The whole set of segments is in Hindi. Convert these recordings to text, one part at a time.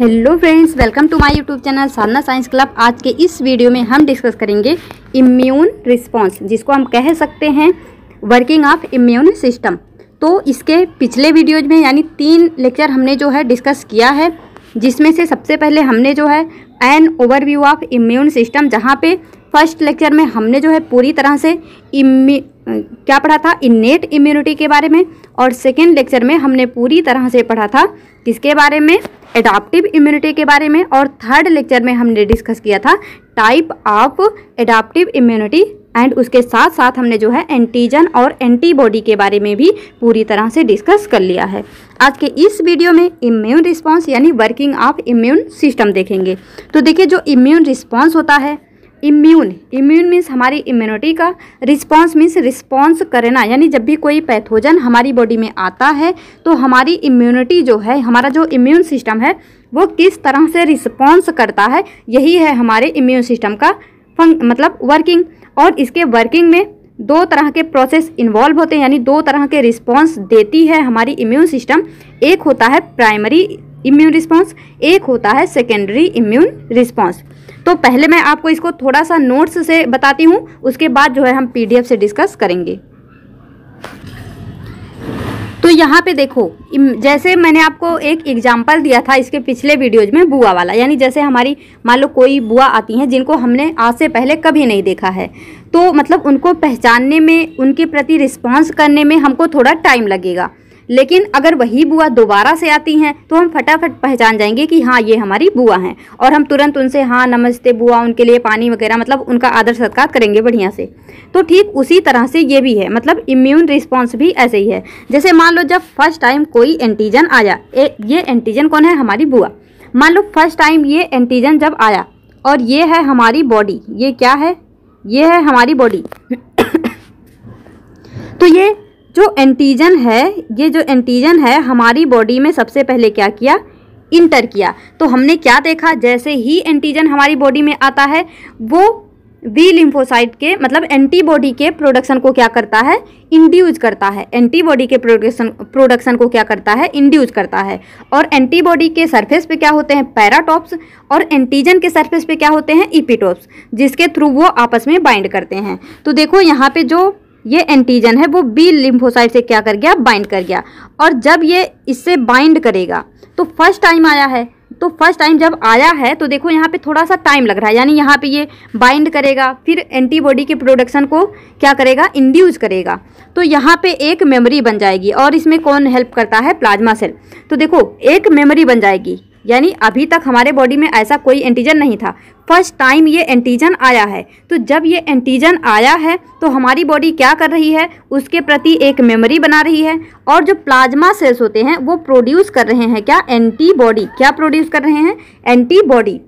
Hello friends welcome to my YouTube channel Sadhana science club आज के इस वीडियो में हम डिस्कस करेंगे इम्यून रिस्पांस जिसको हम कह सकते हैं वर्किंग ऑफ़ इम्यून सिस्टम तो इसके पिछले वीडियोज़ में, यानी तीन लेक्चर हमने जो है डिस्कस किया है, जिसमें से सबसे पहले हमने जो है an overview of immune system जहाँ पे फ़र्स्ट लेक्चर में हमने जो है पूरी तरह से इम्यू क्या पढ़ा था? इन्नेट इम्यूनिटी के बारे में। और सेकेंड लेक्चर में हमने पूरी तरह से पढ़ा था, किसके बारे में? एडाप्टिव इम्यूनिटी के बारे में। और थर्ड लेक्चर में हमने डिस्कस किया था type of adaptive immunity and उसके साथ साथ हमने जो है एंटीजन और एंटीबॉडी के बारे में भी पूरी तरह से डिस्कस कर लिया है। आज के इस वीडियो में इम्यून रिस्पांस यानी वर्किंग ऑफ़ इम्यून सिस्टम देखेंगे। तो देखिए जो इम्यून रिस्पांस होता है इम्यून। इम्यून मीन्स हमारी इम्यूनिटी का रिस्पांस मीन्स रिस्पांस करना। यानी जब भी कोई पैथोजन हमारी बॉडी में आता है तो हमारी इम्यूनिटी जो है, हमारा जो इम्यून सिस्टम है, वो किस तरह से रिस्पांस करता है, यही है हमारे इम्यून सिस्टम का फंक मतलब वर्किंग और इसके वर्किंग में दो तरह के प्रोसेस इन्वॉल्व होते हैं, यानी दो तरह के रिस्पॉन्स देती है हमारी इम्यून सिस्टम एक होता है प्राइमरी इम्यून रिस्पांस एक होता है सेकेंडरी इम्यून रिस्पांस तो पहले मैं आपको इसको थोड़ा सा नोट्स से बताती हूँ, उसके बाद जो है हम पीडीएफ से डिस्कस करेंगे. तो यहाँ पे देखो जैसे मैंने आपको एक एग्ज़ाम्पल दिया था इसके पिछले वीडियोज़ में बुआ वाला, यानी जैसे हमारी, मान लो कोई बुआ आती हैं जिनको हमने आज से पहले कभी नहीं देखा है तो मतलब उनको पहचानने में, उनके प्रति रिस्पॉन्स करने में हमको थोड़ा टाइम लगेगा. लेकिन अगर वही बुआ दोबारा से आती हैं तो हम फटाफट पहचान जाएँगे कि हाँ ये हमारी बुआ हैं। और हम तुरंत उनसे हाँ नमस्ते बुआ उनके लिए पानी वगैरह मतलब उनका आदर सत्कार करेंगे बढ़िया से। तो ठीक उसी तरह से ये भी है मतलब इम्यून रिस्पॉन्स भी ऐसे ही है। जैसे मान लो जब फ़र्स्ट टाइम कोई एंटीजन आया ए, ये एंटीजन कौन है? हमारी बुआ। मान लो फ़र्स्ट टाइम ये एंटीजन जब आया और ये है हमारी बॉडी ये क्या है? ये है हमारी बॉडी तो ये जो एंटीजन है, ये जो एंटीजन है, हमारी बॉडी में सबसे पहले क्या किया? इंटर किया। तो हमने क्या देखा? जैसे ही एंटीजन हमारी बॉडी में आता है, वो बी लिम्फोसाइट के मतलब एंटीबॉडी के प्रोडक्शन को क्या करता है? इंड्यूज करता है। एंटीबॉडी के प्रोडक्शन प्रोडक्शन को क्या करता है? इंड्यूज करता है। और एंटीबॉडी के सरफेस पे क्या होते हैं? पैराटॉप्स और एंटीजन के सरफेस पे क्या होते हैं? इपीटॉप्स जिसके थ्रू वो आपस में बाइंड करते हैं। तो देखो, यहाँ पे जो ये एंटीजन है, वो बी लिम्फोसाइट से क्या कर गया? बाइंड कर गया। और जब ये इससे बाइंड करेगा तो फ़र्स्ट टाइम आया है। तो फ़र्स्ट टाइम जब आया है तो देखो यहाँ पे थोड़ा सा टाइम लग रहा है। यानी यहाँ पे ये बाइंड करेगा, फिर एंटीबॉडी के प्रोडक्शन को क्या करेगा? इंड्यूस करेगा। तो यहाँ पे एक मेमोरी बन जाएगी। और इसमें कौन हेल्प करता है? प्लाज्मा सेल तो देखो, एक मेमोरी बन जाएगी। यानी अभी तक हमारे बॉडी में ऐसा कोई एंटीजन नहीं था। फ़र्स्ट टाइम ये एंटीजन आया है। तो जब ये एंटीजन आया है तो हमारी बॉडी क्या कर रही है? उसके प्रति एक मेमोरी बना रही है और जो प्लाज्मा सेल्स होते हैं, वो प्रोड्यूस कर रहे हैं। क्या? एंटीबॉडी क्या प्रोड्यूस कर रहे हैं? एंटीबॉडी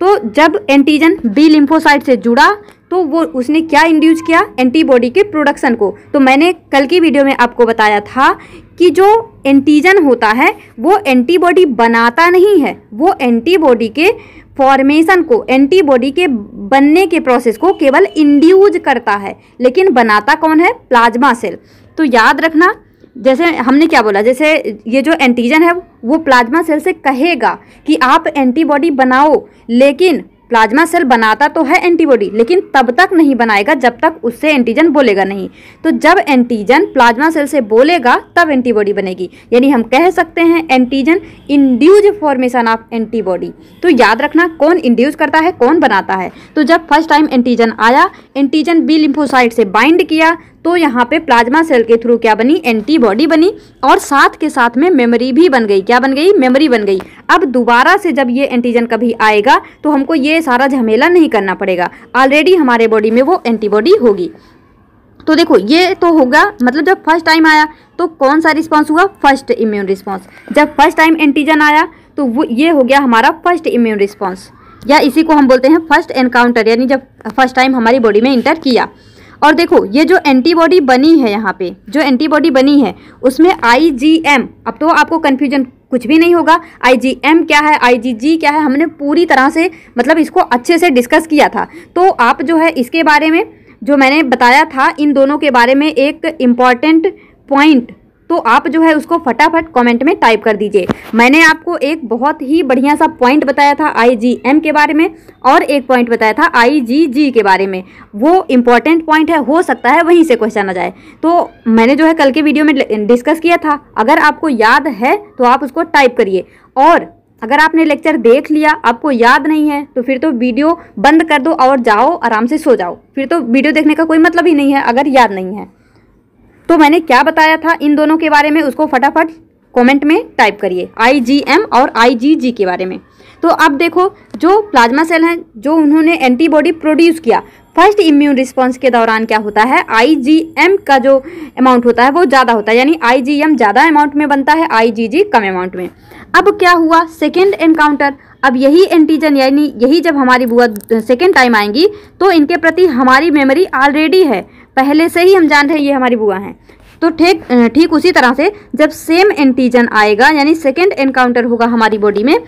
तो जब एंटीजन बी लिम्फोसाइट से जुड़ा तो वो उसने क्या इंड्यूस किया? एंटीबॉडी के प्रोडक्शन को। तो मैंने कल की वीडियो में आपको बताया था कि जो एंटीजन होता है, वो एंटीबॉडी बनाता नहीं है। वो एंटीबॉडी के फॉर्मेशन को एंटीबॉडी के बनने के प्रोसेस को केवल इंड्यूज करता है। लेकिन बनाता कौन है? प्लाज्मा सेल तो याद रखना, जैसे हमने क्या बोला, जैसे ये जो एंटीजन है, वो प्लाज्मा सेल से कहेगा कि आप एंटीबॉडी बनाओ, लेकिन प्लाज्मा सेल बनाता तो है एंटीबॉडी, लेकिन तब तक नहीं बनाएगा जब तक उससे एंटीजन बोलेगा नहीं। तो जब एंटीजन प्लाज्मा सेल से बोलेगा, तब एंटीबॉडी बनेगी। यानी हम कह सकते हैं antigen induce formation of antibody तो याद रखना कौन इंड्यूज करता है, कौन बनाता है। तो जब फ़र्स्ट टाइम एंटीजन आया एंटीजन बी लिम्फोसाइट से बाइंड किया तो यहाँ पे प्लाज्मा सेल के थ्रू क्या बनी? एंटीबॉडी बनी और साथ के साथ में मेमोरी भी बन गई। क्या बन गई? मेमोरी बन गई। अब दोबारा से जब ये एंटीजन कभी आएगा तो हमको ये सारा झमेला नहीं करना पड़ेगा। ऑलरेडी हमारे बॉडी में वो एंटीबॉडी होगी। तो देखो, ये तो होगा मतलब जब फ़र्स्ट टाइम आया तो कौन सा रिस्पॉन्स हुआ? फ़र्स्ट इम्यून रिस्पॉन्स जब फ़र्स्ट टाइम एंटीजन आया तो वो, ये हो गया हमारा फ़र्स्ट इम्यून रिस्पॉन्स या इसी को हम बोलते हैं फ़र्स्ट एनकाउंटर यानी जब फ़र्स्ट टाइम हमारी बॉडी में इंटर किया। और देखो, ये जो एंटीबॉडी बनी है यहाँ पे, जो एंटीबॉडी बनी है, उसमें आईजीएम अब तो आपको कन्फ्यूज़न कुछ भी नहीं होगा। आईजीएम क्या है? आईजीजी क्या है? हमने पूरी तरह से मतलब इसको अच्छे से डिस्कस किया था। तो आप जो है, इसके बारे में जो मैंने बताया था, इन दोनों के बारे में एक इंपॉर्टेंट पॉइंट तो आप जो है उसको फटाफट कमेंट में टाइप कर दीजिए। मैंने आपको एक बहुत ही बढ़िया सा पॉइंट बताया था आईजीएम के बारे में और एक पॉइंट बताया था आईजीजी के बारे में। वो इंपॉर्टेंट पॉइंट है, हो सकता है वहीं से क्वेश्चन आ जाए। तो मैंने जो है कल के वीडियो में डिस्कस किया था। अगर आपको याद है तो आप उसको टाइप करिए। और अगर आपने लेक्चर देख लिया, आपको याद नहीं है तो फिर तो वीडियो बंद कर दो और जाओ, आराम से सो जाओ। फिर तो वीडियो देखने का कोई मतलब ही नहीं है, अगर याद नहीं है। तो मैंने क्या बताया था इन दोनों के बारे में? उसको फटाफट कमेंट में टाइप करिए आईजीएम और आईजीजी के बारे में। तो अब देखो, जो प्लाज्मा सेल हैं, जो उन्होंने एंटीबॉडी प्रोड्यूस किया फ़र्स्ट इम्यून रिस्पॉन्स के दौरान क्या होता है? आईजीएम का जो अमाउंट होता है, वो ज़्यादा होता है, यानी आईजीएम ज़्यादा अमाउंट में बनता है आईजीजी कम अमाउंट में। अब क्या हुआ? सेकेंड एनकाउंटर अब यही एंटीजन यानी यही जब हमारी बुआ सेकेंड टाइम आएँगी तो इनके प्रति हमारी मेमोरी ऑलरेडी है। पहले से ही हम जान रहे हैं, ये हमारी बुआ हैं। तो ठीक ठीक उसी तरह से जब सेम एंटीजन आएगा, यानी सेकेंड एनकाउंटर होगा हमारी बॉडी में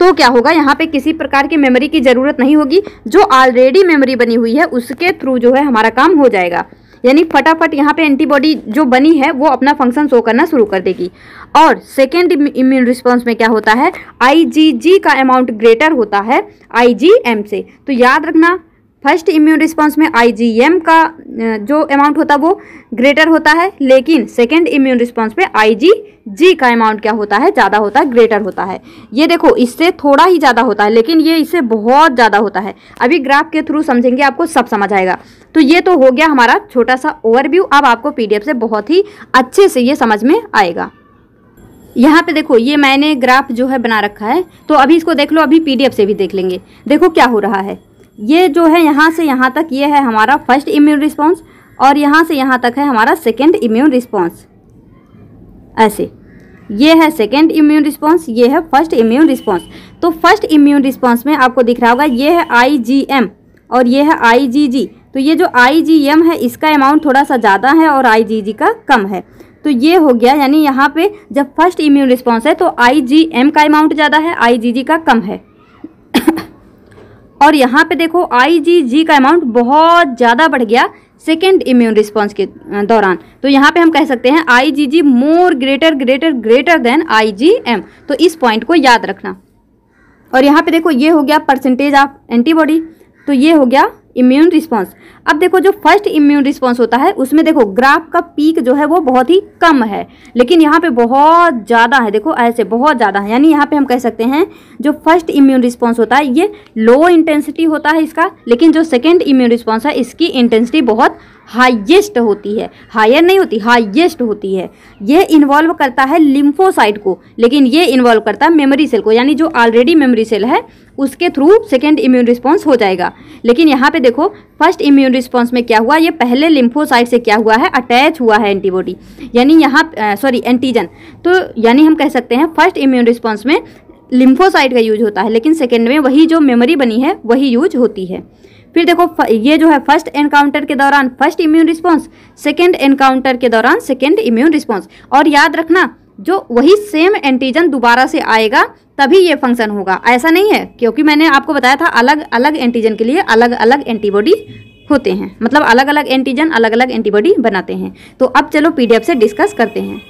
तो क्या होगा, यहाँ पे किसी प्रकार की मेमोरी की ज़रूरत नहीं होगी। जो ऑलरेडी मेमोरी बनी हुई है, उसके थ्रू जो है हमारा काम हो जाएगा। यानी फटाफट यहाँ पे एंटीबॉडी जो बनी है, वो अपना फ़ंक्शन शो करना शुरू कर देगी। और सेकेंड इम्यून रिस्पॉन्स में क्या होता है आईजीजी का अमाउंट ग्रेटर होता है आईजीएम से। तो याद रखना फ़र्स्ट इम्यून रिस्पांस में आईजीएम का जो अमाउंट होता है वो ग्रेटर होता है, लेकिन सेकेंड इम्यून रिस्पांस में आईजीजी का अमाउंट क्या होता है, ज़्यादा होता है ग्रेटर होता है। ये देखो, इससे थोड़ा ही ज़्यादा होता है, लेकिन ये इससे बहुत ज़्यादा होता है। अभी ग्राफ के थ्रू समझेंगे, आपको सब समझ आएगा। तो ये तो हो गया हमारा छोटा सा ओवरव्यू अब आपको पीडीएफ से बहुत ही अच्छे से ये समझ में आएगा। यहाँ पे देखो, ये मैंने ग्राफ जो है बना रखा है तो अभी इसको देख लो, अभी पीडीएफ से भी देख लेंगे। देखो क्या हो रहा है। ये जो है यहाँ से यहाँ तक ये है हमारा फ़र्स्ट इम्यून रिस्पॉन्स और यहाँ से यहाँ तक है हमारा सेकेंड इम्यून रिस्पॉन्स ऐसे, ये है सेकेंड इम्यून रिस्पॉन्स ये है फ़र्स्ट इम्यून रिस्पॉन्स तो फ़र्स्ट इम्यून रिस्पॉन्स में आपको दिख रहा होगा, ये है आईजीएम और ये है आईजीजी तो ये जो आईजीएम है, इसका अमाउंट थोड़ा सा ज़्यादा है और आईजीजी का कम है। तो ये हो गया, यानी यहाँ पे जब फ़र्स्ट इम्यून रिस्पॉन्स है तो आईजीएम का अमाउंट ज़्यादा है आईजीजी का कम है। और यहाँ पे देखो आईजीजी का अमाउंट बहुत ज़्यादा बढ़ गया सेकेंड इम्यून रिस्पॉन्स के दौरान। तो यहाँ पे हम कह सकते हैं IgG more greater greater greater than IgM तो इस पॉइंट को याद रखना। और यहाँ पे देखो, ये हो गया परसेंटेज ऑफ़ एंटीबॉडी तो ये हो गया इम्यून रिस्पॉन्स अब देखो, जो फ़र्स्ट इम्यून रिस्पॉन्स होता है, उसमें देखो ग्राफ का पीक जो है वो बहुत ही कम है। लेकिन यहाँ पे बहुत ज़्यादा है, देखो, ऐसे बहुत ज़्यादा है। यानी यहाँ पे हम कह सकते हैं, जो फ़र्स्ट इम्यून रिस्पॉन्स होता है, ये लो इंटेंसिटी होता है इसका, लेकिन जो सेकेंड इम्यून रिस्पॉन्स है, इसकी इंटेंसिटी बहुत हाईएस्ट होती है। हायर नहीं होती, हाईएस्ट होती है। ये इन्वॉल्व करता है लिम्फोसाइट को, लेकिन ये इन्वॉल्व करता है मेमोरी सेल को, यानी जो ऑलरेडी मेमोरी सेल है, उसके थ्रू सेकेंड इम्यून रिस्पॉन्स हो जाएगा। लेकिन यहाँ पे देखो फ़र्स्ट इम्यून रिस्पॉन्स में क्या हुआ? ये पहले लिम्फोसाइट से क्या हुआ है? अटैच हुआ है एंटीबॉडी यानी यहाँ सॉरी एंटीजन तो यानी हम कह सकते हैं फ़र्स्ट इम्यून रिस्पॉन्स में लिम्फोसाइट का यूज़ होता है, लेकिन सेकेंड में वही जो मेमोरी बनी है, वही यूज़ होती है। फिर देखो ये जो है फ़र्स्ट एनकाउंटर के दौरान first immune response second encounter के दौरान सेकेंड इम्यून रिस्पॉन्स और याद रखना, जो वही सेम एंटीजन दोबारा से आएगा, तभी ये फ़ंक्शन होगा। ऐसा नहीं है, क्योंकि मैंने आपको बताया था, अलग अलग एंटीजन के लिए अलग अलग एंटीबॉडी होते हैं। मतलब अलग अलग एंटीजन अलग अलग एंटीबॉडी बनाते हैं। तो अब चलो पीडीएफ से डिस्कस करते हैं।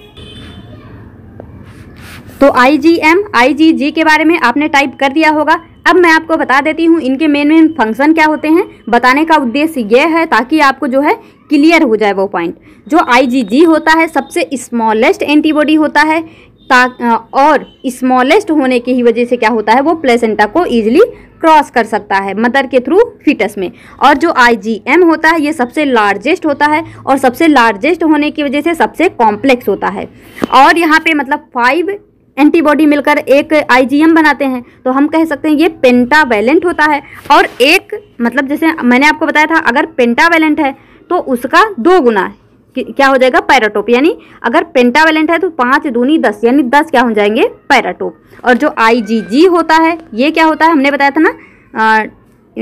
तो आई जी एम आई जी जी के बारे में आपने टाइप कर दिया होगा। अब मैं आपको बता देती हूँ इनके मेन मेन फ़ंक्शन क्या होते हैं। बताने का उद्देश्य यह है ताकि आपको जो है क्लियर हो जाए वो पॉइंट जो आई होता है, सबसे स्मॉलेस्ट एंटीबॉडी होता है। और स्मॉलेस्ट होने की ही वजह से क्या होता है, वो प्लेसेंटा को ईजिली क्रॉस कर सकता है मदर के थ्रू फिटस में। और जो आईजीएम होता है, ये सबसे लार्जेस्ट होता है और सबसे लार्जेस्ट होने की वजह से सबसे कॉम्प्लेक्स होता है। और यहाँ पे मतलब फाइव एंटीबॉडी मिलकर एक आईजीएम बनाते हैं तो हम कह सकते हैं ये पेंटावेलेंट होता है। और एक मतलब जैसे मैंने आपको बताया था, अगर पेंटावेलेंट है तो उसका दो गुना क्या हो जाएगा? पैराटोप यानी अगर पेंटावेलेंट है तो पाँच दूनी दस, यानी दस क्या हो जाएँगे? पैराटोप और जो आईजीजी होता है, ये क्या होता है? हमने बताया था ना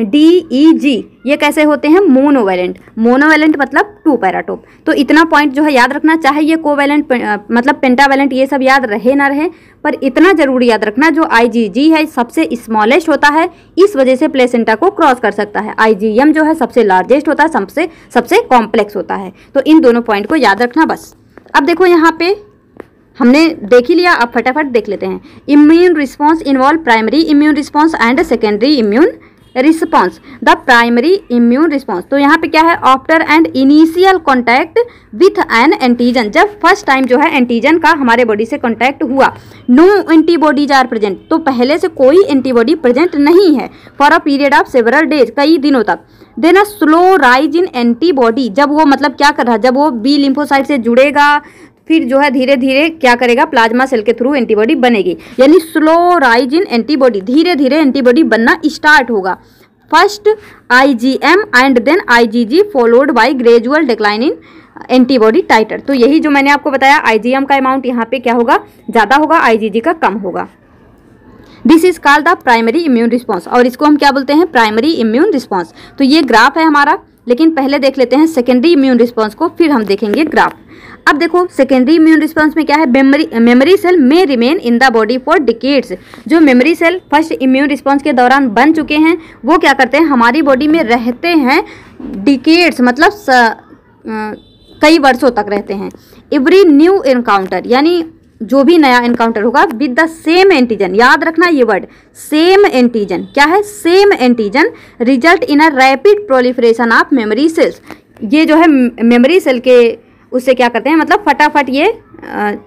डी ई जी ये कैसे होते हैं? मोनोवेलेंट मोनोवेलेंट मतलब टू पैराटोप तो इतना पॉइंट जो है याद रखना, चाहे ये कोवेलेंट मतलब पेंटावेलेंट ये सब याद रहे ना रहे, पर इतना ज़रूरी याद रखना, जो आईजीजी है, सबसे स्मॉलेस्ट होता है, इस वजह से प्लेसेंटा को क्रॉस कर सकता है। आईजीएम जो है, सबसे लार्जेस्ट होता है, सबसे सबसे कॉम्प्लेक्स होता है। तो इन दोनों पॉइंट को याद रखना बस। अब देखो यहाँ पे, हमने देख ही लिया, अब फटाफट देख लेते हैं। Immune response involve primary immune response and secondary immune response the primary immune response तो यहाँ पे क्या है? After an initial contact with an antigen जब फ़र्स्ट टाइम जो है एंटीजन का हमारे बॉडी से कॉन्टैक्ट हुआ। नो एंटीबॉडीज आर प्रेजेंट तो पहले से कोई एंटीबॉडी प्रेजेंट नहीं है। For a period of several days कई दिनों तक। Then a slow rise in antibody जब वो मतलब क्या कर रहा है? जब वो बी लिम्फोसाइट से जुड़ेगा फिर जो है धीरे धीरे क्या करेगा? प्लाज्मा सेल के थ्रू एंटीबॉडी बनेगी। यानी स्लो राइज इन एंटीबॉडी। धीरे धीरे एंटीबॉडी बनना स्टार्ट होगा। First IgM and then IgG followed by gradual decline in antibody titre तो यही जो मैंने आपको बताया आईजीएम का अमाउंट यहाँ पे क्या होगा? ज़्यादा होगा आईजीजी का कम होगा। This is called the primary immune response और इसको हम क्या बोलते हैं? प्राइमरी इम्यून रिस्पॉन्स तो ये ग्राफ है हमारा, लेकिन पहले देख लेते हैं सेकेंडरी इम्यून रिस्पॉन्स को, फिर हम देखेंगे ग्राफ अब देखो सेकेंडरी इम्यून रिस्पॉन्स में क्या है? मेमोरी मेमोरी सेल में remain in the body for decades जो memory cell first immune response के दौरान बन चुके हैं वो क्या करते हैं? हमारी बॉडी में रहते हैं डिकेट्स मतलब स, आ, कई वर्षों तक रहते हैं। एवरी न्यू इनकाउंटर यानी जो भी नया इनकाउंटर होगा विद द सेम एंटीजन याद रखना ये वर्ड सेम एंटीजन क्या है? Same antigen result in a rapid proliferation of memory cells ये जो है मेमोरी सेल के उससे क्या करते हैं मतलब फटाफट ये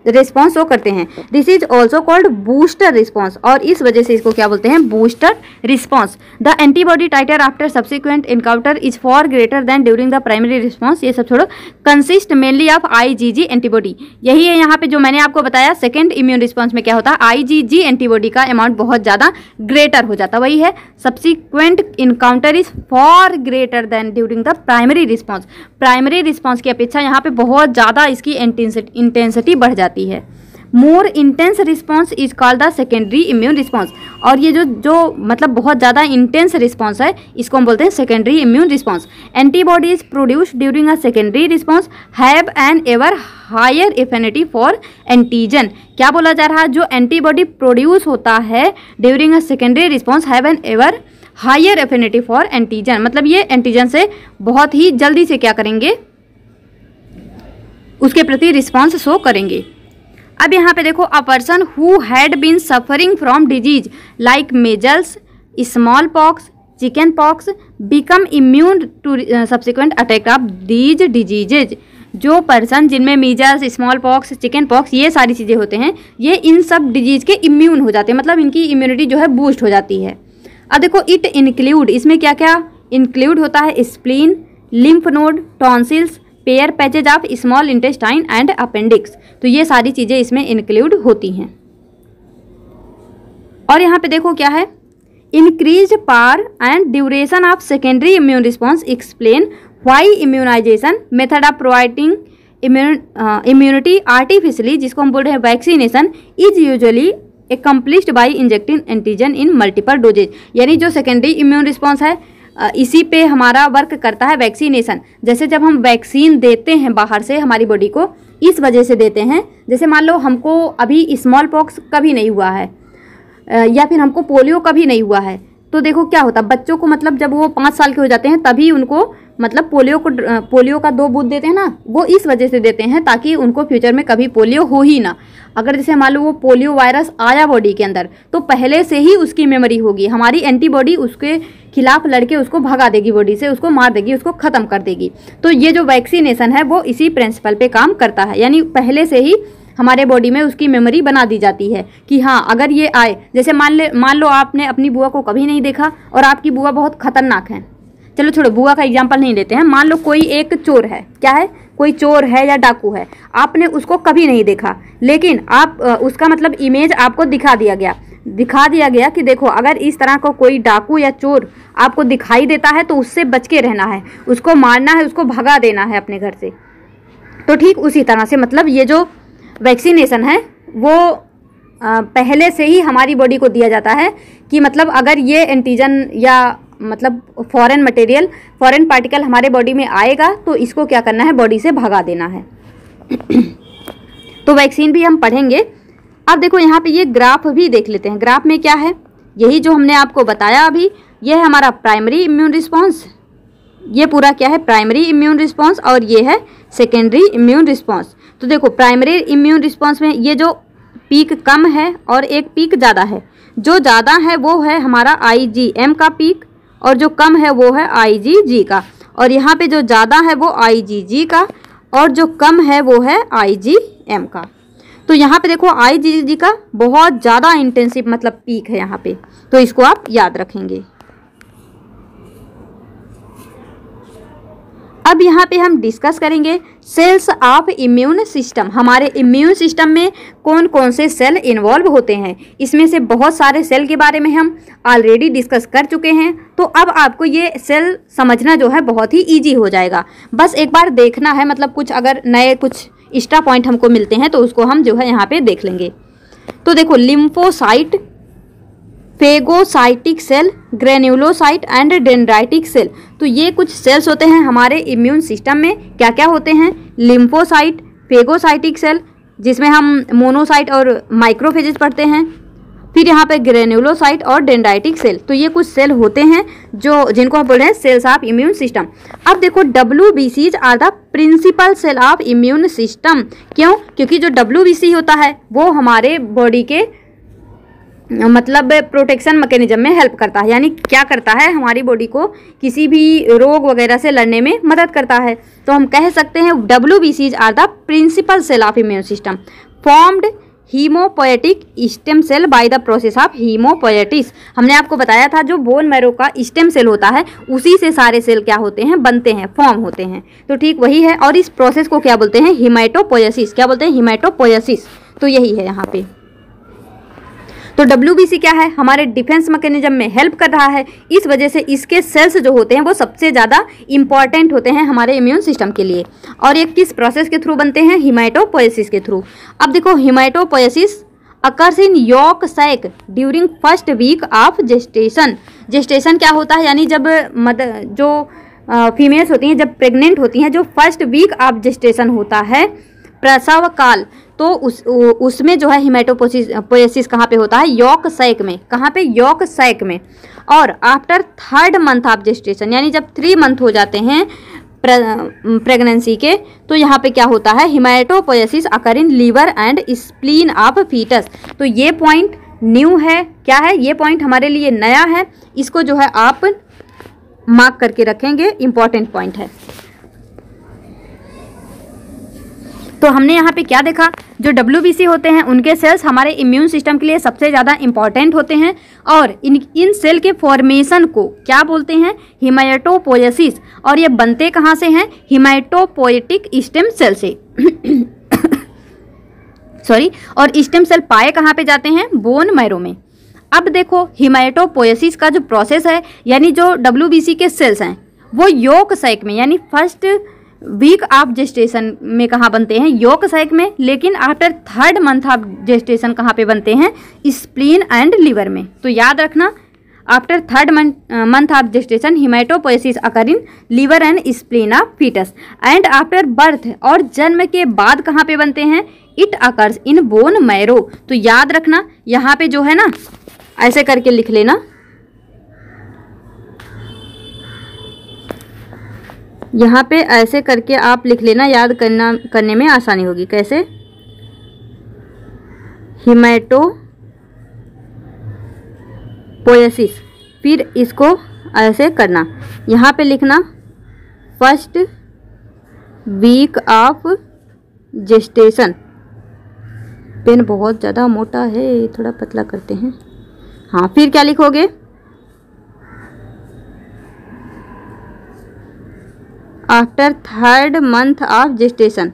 रिस्पॉन्स वो करते हैं। This is also called booster response और इस वजह से इसको क्या बोलते हैं? Booster response the antibody titre after subsequent encounter is far greater than during the primary response ये सब छोड़ो। Consist mainly of IgG antibody यही है यहाँ पे जो मैंने आपको बताया सेकेंड इम्यून रिस्पॉन्स में क्या होता? है आईजीजी एंटीबॉडी का अमाउंट बहुत ज़्यादा ग्रेटर हो जाता। वही है। Subsequent encounter is far greater than during the primary response primary response की अपेक्षा यहाँ पे बहुत ज़्यादा इसकी इंटेंसिटी इंटेंसिटी बढ़ जाती है। More intense response is called the secondary immune response और ये जो जो मतलब बहुत ज़्यादा इंटेंस रिस्पॉन्स है, इसको हम बोलते हैं secondary immune response antibodies produce during a secondary response have an ever higher affinity for antigen क्या बोला जा रहा है? जो एंटीबॉडी प्रोड्यूस होता है during a secondary response have an ever higher affinity for antigen मतलब ये एंटीजन से बहुत ही जल्दी से क्या करेंगे? उसके प्रति रिस्पॉन्स शो करेंगे। अब यहाँ पे देखो a person who had been suffering from disease like measles smallpox chickenpox become immune to subsequent attack of these diseases जो पर्सन जिनमें measles smallpox chicken pox ये सारी चीज़ें होते हैं, ये इन सब डिज़ीज़ के इम्यून हो जाते हैं। मतलब इनकी इम्यूनिटी जो है बूस्ट हो जाती है। अब देखो इट इंक्लूड इसमें क्या क्या इंक्लूड होता है? Spleen lymph node tonsils Peyer patches of small intestine and appendix तो ये सारी चीज़ें इसमें इंक्लूड होती हैं। और यहाँ पे देखो क्या है? Increase par and duration of secondary immune response explain why immunization method of providing immunity artificially जिसको हम बोल रहे हैं vaccination is usually accomplished by injecting antigen in multiple doses यानी जो सेकेंडरी इम्यून रिस्पॉन्स है इसी पे हमारा वर्क करता है वैक्सीनेशन जैसे जब हम वैक्सीन देते हैं बाहर से हमारी बॉडी को, इस वजह से देते हैं। जैसे मान लो हमको अभी स्मॉल पॉक्स कभी नहीं हुआ है या फिर हमको पोलियो कभी नहीं हुआ है तो देखो क्या होता, बच्चों को मतलब जब वो पाँच साल के हो जाते हैं, तभी उनको मतलब पोलियो को पोलियो का दो बूथ देते हैं ना, वो इस वजह से देते हैं ताकि उनको फ्यूचर में कभी पोलियो हो ही ना। अगर जैसे मान लो वो पोलियो वायरस आया बॉडी के अंदर तो पहले से ही उसकी मेमोरी होगी। हमारी एंटीबॉडी उसके खिलाफ लड़के उसको भगा देगी बॉडी से, उसको मार देगी, उसको ख़त्म कर देगी। तो ये जो वैक्सीनेशन है, वो इसी प्रिंसिपल पे काम करता है। यानी पहले से ही हमारे बॉडी में उसकी मेमोरी बना दी जाती है कि हाँ अगर ये आए, जैसे मान ले, मान लो आपने अपनी बुआ को कभी नहीं देखा और आपकी बुआ बहुत खतरनाक है। चलो छोड़ो, बुआ का एग्ज़ाम्पल नहीं लेते हैं। मान लो कोई एक चोर है, क्या है? कोई चोर है या डाकू है। आपने उसको कभी नहीं देखा। लेकिन आप उसका मतलब इमेज आपको दिखा दिया गया। दिखा दिया गया कि देखो, अगर इस तरह का को कोई डाकू या चोर आपको दिखाई देता है तो उससे बच के रहना है। उसको मारना है, उसको भगा देना है अपने घर से। तो ठीक उसी तरह से मतलब ये जो वैक्सीनेशन है, वो पहले से ही हमारी बॉडी को दिया जाता है कि मतलब अगर ये एंटीजन या मतलब फॉरेन मटेरियल फॉरेन पार्टिकल हमारे बॉडी में आएगा तो इसको क्या करना है? बॉडी से भगा देना है। तो वैक्सीन भी हम पढ़ेंगे। अब देखो, यहाँ पे ये ग्राफ भी देख लेते हैं। ग्राफ में क्या है? यही जो हमने आपको बताया अभी, ये है हमारा प्राइमरी इम्यून रिस्पॉन्स ये पूरा क्या है? प्राइमरी इम्यून रिस्पॉन्स और ये है सेकेंडरी इम्यून रिस्पॉन्स तो देखो प्राइमरी इम्यून रिस्पॉन्स में ये जो पीक कम है और एक पीक ज़्यादा है। जो ज़्यादा है, वो है हमारा आईजीएम का पीक और जो कम है वो है आई का। और यहाँ पे जो ज़्यादा है वो आई का और जो कम है वो है आई का। तो यहाँ पे देखो आई का बहुत ज़्यादा इंटेंसिव मतलब पीक है यहाँ पे। तो इसको आप याद रखेंगे। अब यहाँ पे हम डिस्कस करेंगे सेल्स ऑफ़ इम्यून सिस्टम हमारे इम्यून सिस्टम में कौन कौन से सेल इन्वॉल्व होते हैं? इसमें से बहुत सारे सेल के बारे में हम ऑलरेडी डिस्कस कर चुके हैं। तो अब आपको ये सेल समझना जो है बहुत ही ईजी हो जाएगा। बस एक बार देखना है मतलब कुछ अगर नए कुछ एक्स्ट्रा पॉइंट हमको मिलते हैं तो उसको हम जो है यहाँ पे देख लेंगे। तो देखो lymphocyte phagocytic cell, granulocyte and dendritic cell. तो ये कुछ सेल्स होते हैं हमारे इम्यून सिस्टम में। क्या क्या होते हैं? लिम्फोसाइट फेगोसाइटिक सेल जिसमें हम मोनोसाइट और माइक्रोफेजेस पढ़ते हैं। फिर यहाँ पे ग्रेन्यूलोसाइट और डेंडाइटिक सेल तो ये कुछ सेल होते हैं जो, जिनको हम बोल रहे हैं सेल्स ऑफ़ इम्यून सिस्टम अब देखो W B Cs are the principal cell of immune system क्यों? क्योंकि जो डब्ल्यू बी सी होता है, वो हमारे बॉडी के मतलब प्रोटेक्शन मैकेनिज्म में हेल्प करता है। यानी क्या करता है? हमारी बॉडी को किसी भी रोग वगैरह से लड़ने में मदद करता है। तो हम कह सकते हैं W B Cs are the principal cell of immune system formed haemopoietic stem cell by the process of haemopoiesis हमने आपको बताया था जो बोन मैरो का स्टेम सेल होता है, उसी से सारे सेल क्या होते हैं? बनते हैं फॉर्म होते हैं। तो ठीक वही है। और इस प्रोसेस को क्या बोलते हैं? हिमाटोपोएसिस क्या बोलते हैं? हिमाटोपोएसिस तो यही है यहाँ पे। तो डब्ल्यूबीसी क्या है? हमारे डिफेंस मैकेनिज्म में हेल्प कर रहा है। इस वजह से इसके सेल्स जो होते हैं, वो सबसे ज़्यादा इंपॉर्टेंट होते हैं हमारे इम्यून सिस्टम के लिए। और ये किस प्रोसेस के थ्रू बनते हैं? हिमाटोपोएसिस के थ्रू अब देखो haematopoiesis occurs in yolk sac during first week of gestation gestation क्या होता है? यानी जब मद, जो फीमेल्स होती हैं, जब प्रेग्नेंट होती हैं, जो फ़र्स्ट वीक ऑफ़ जेस्टेशन होता है, प्रसव काल। तो उस उसमें जो है हिमेटोपोसिस कहाँ पे होता है? यौक सैक में। कहाँ पे? यौक सैक में। और after third month of gestation यानी जब थ्री मंथ हो जाते हैं प्रेगनेंसी के तो यहाँ पे क्या होता है? Haematopoiesis occur in liver and spleen of foetus तो ये पॉइंट न्यू है। क्या है? ये पॉइंट हमारे लिए नया है। इसको जो है आप मार्क करके रखेंगे। इंपॉर्टेंट पॉइंट है। तो हमने यहाँ पे क्या देखा? जो डब्ल्यूबीसी होते हैं, उनके सेल्स हमारे इम्यून सिस्टम के लिए सबसे ज़्यादा इंपॉर्टेंट होते हैं। और इन इन सेल के फॉर्मेशन को क्या बोलते हैं? हिमाटोपोयसिस और ये बनते कहाँ से हैं? हिमाटोपोएटिक स्टेम सेल से। सॉरी और स्टेम सेल पाए कहाँ पे जाते हैं? बोन मैरो में। अब देखो हिमाटोपोयसिस का जो प्रोसेस है, यानी जो डब्ल्यूबीसी के सेल्स हैं, वो योग साइक में, यानी फ़र्स्ट वीक ऑफ़ जेस्टेशन में कहाँ बनते हैं? योक साइक में, लेकिन after third month of gestation कहाँ पे बनते हैं? स्प्लीन एंड लीवर में। तो याद रखना, after third month of gestation haematopoiesis occur in liver and spleen of foetus. And after birth और जन्म के बाद कहाँ पे बनते हैं? It occurs in bone marrow. तो याद रखना, यहाँ पे जो है ना, ऐसे करके लिख लेना। यहाँ पे ऐसे करके आप लिख लेना, याद करना, करने में आसानी होगी। कैसे? हिमेटो पोएसिस फिर इसको ऐसे करना। यहाँ पे लिखना, first week of gestation. Pen बहुत ज़्यादा मोटा है, थोड़ा पतला करते हैं। हाँ फिर क्या लिखोगे? After third month of gestation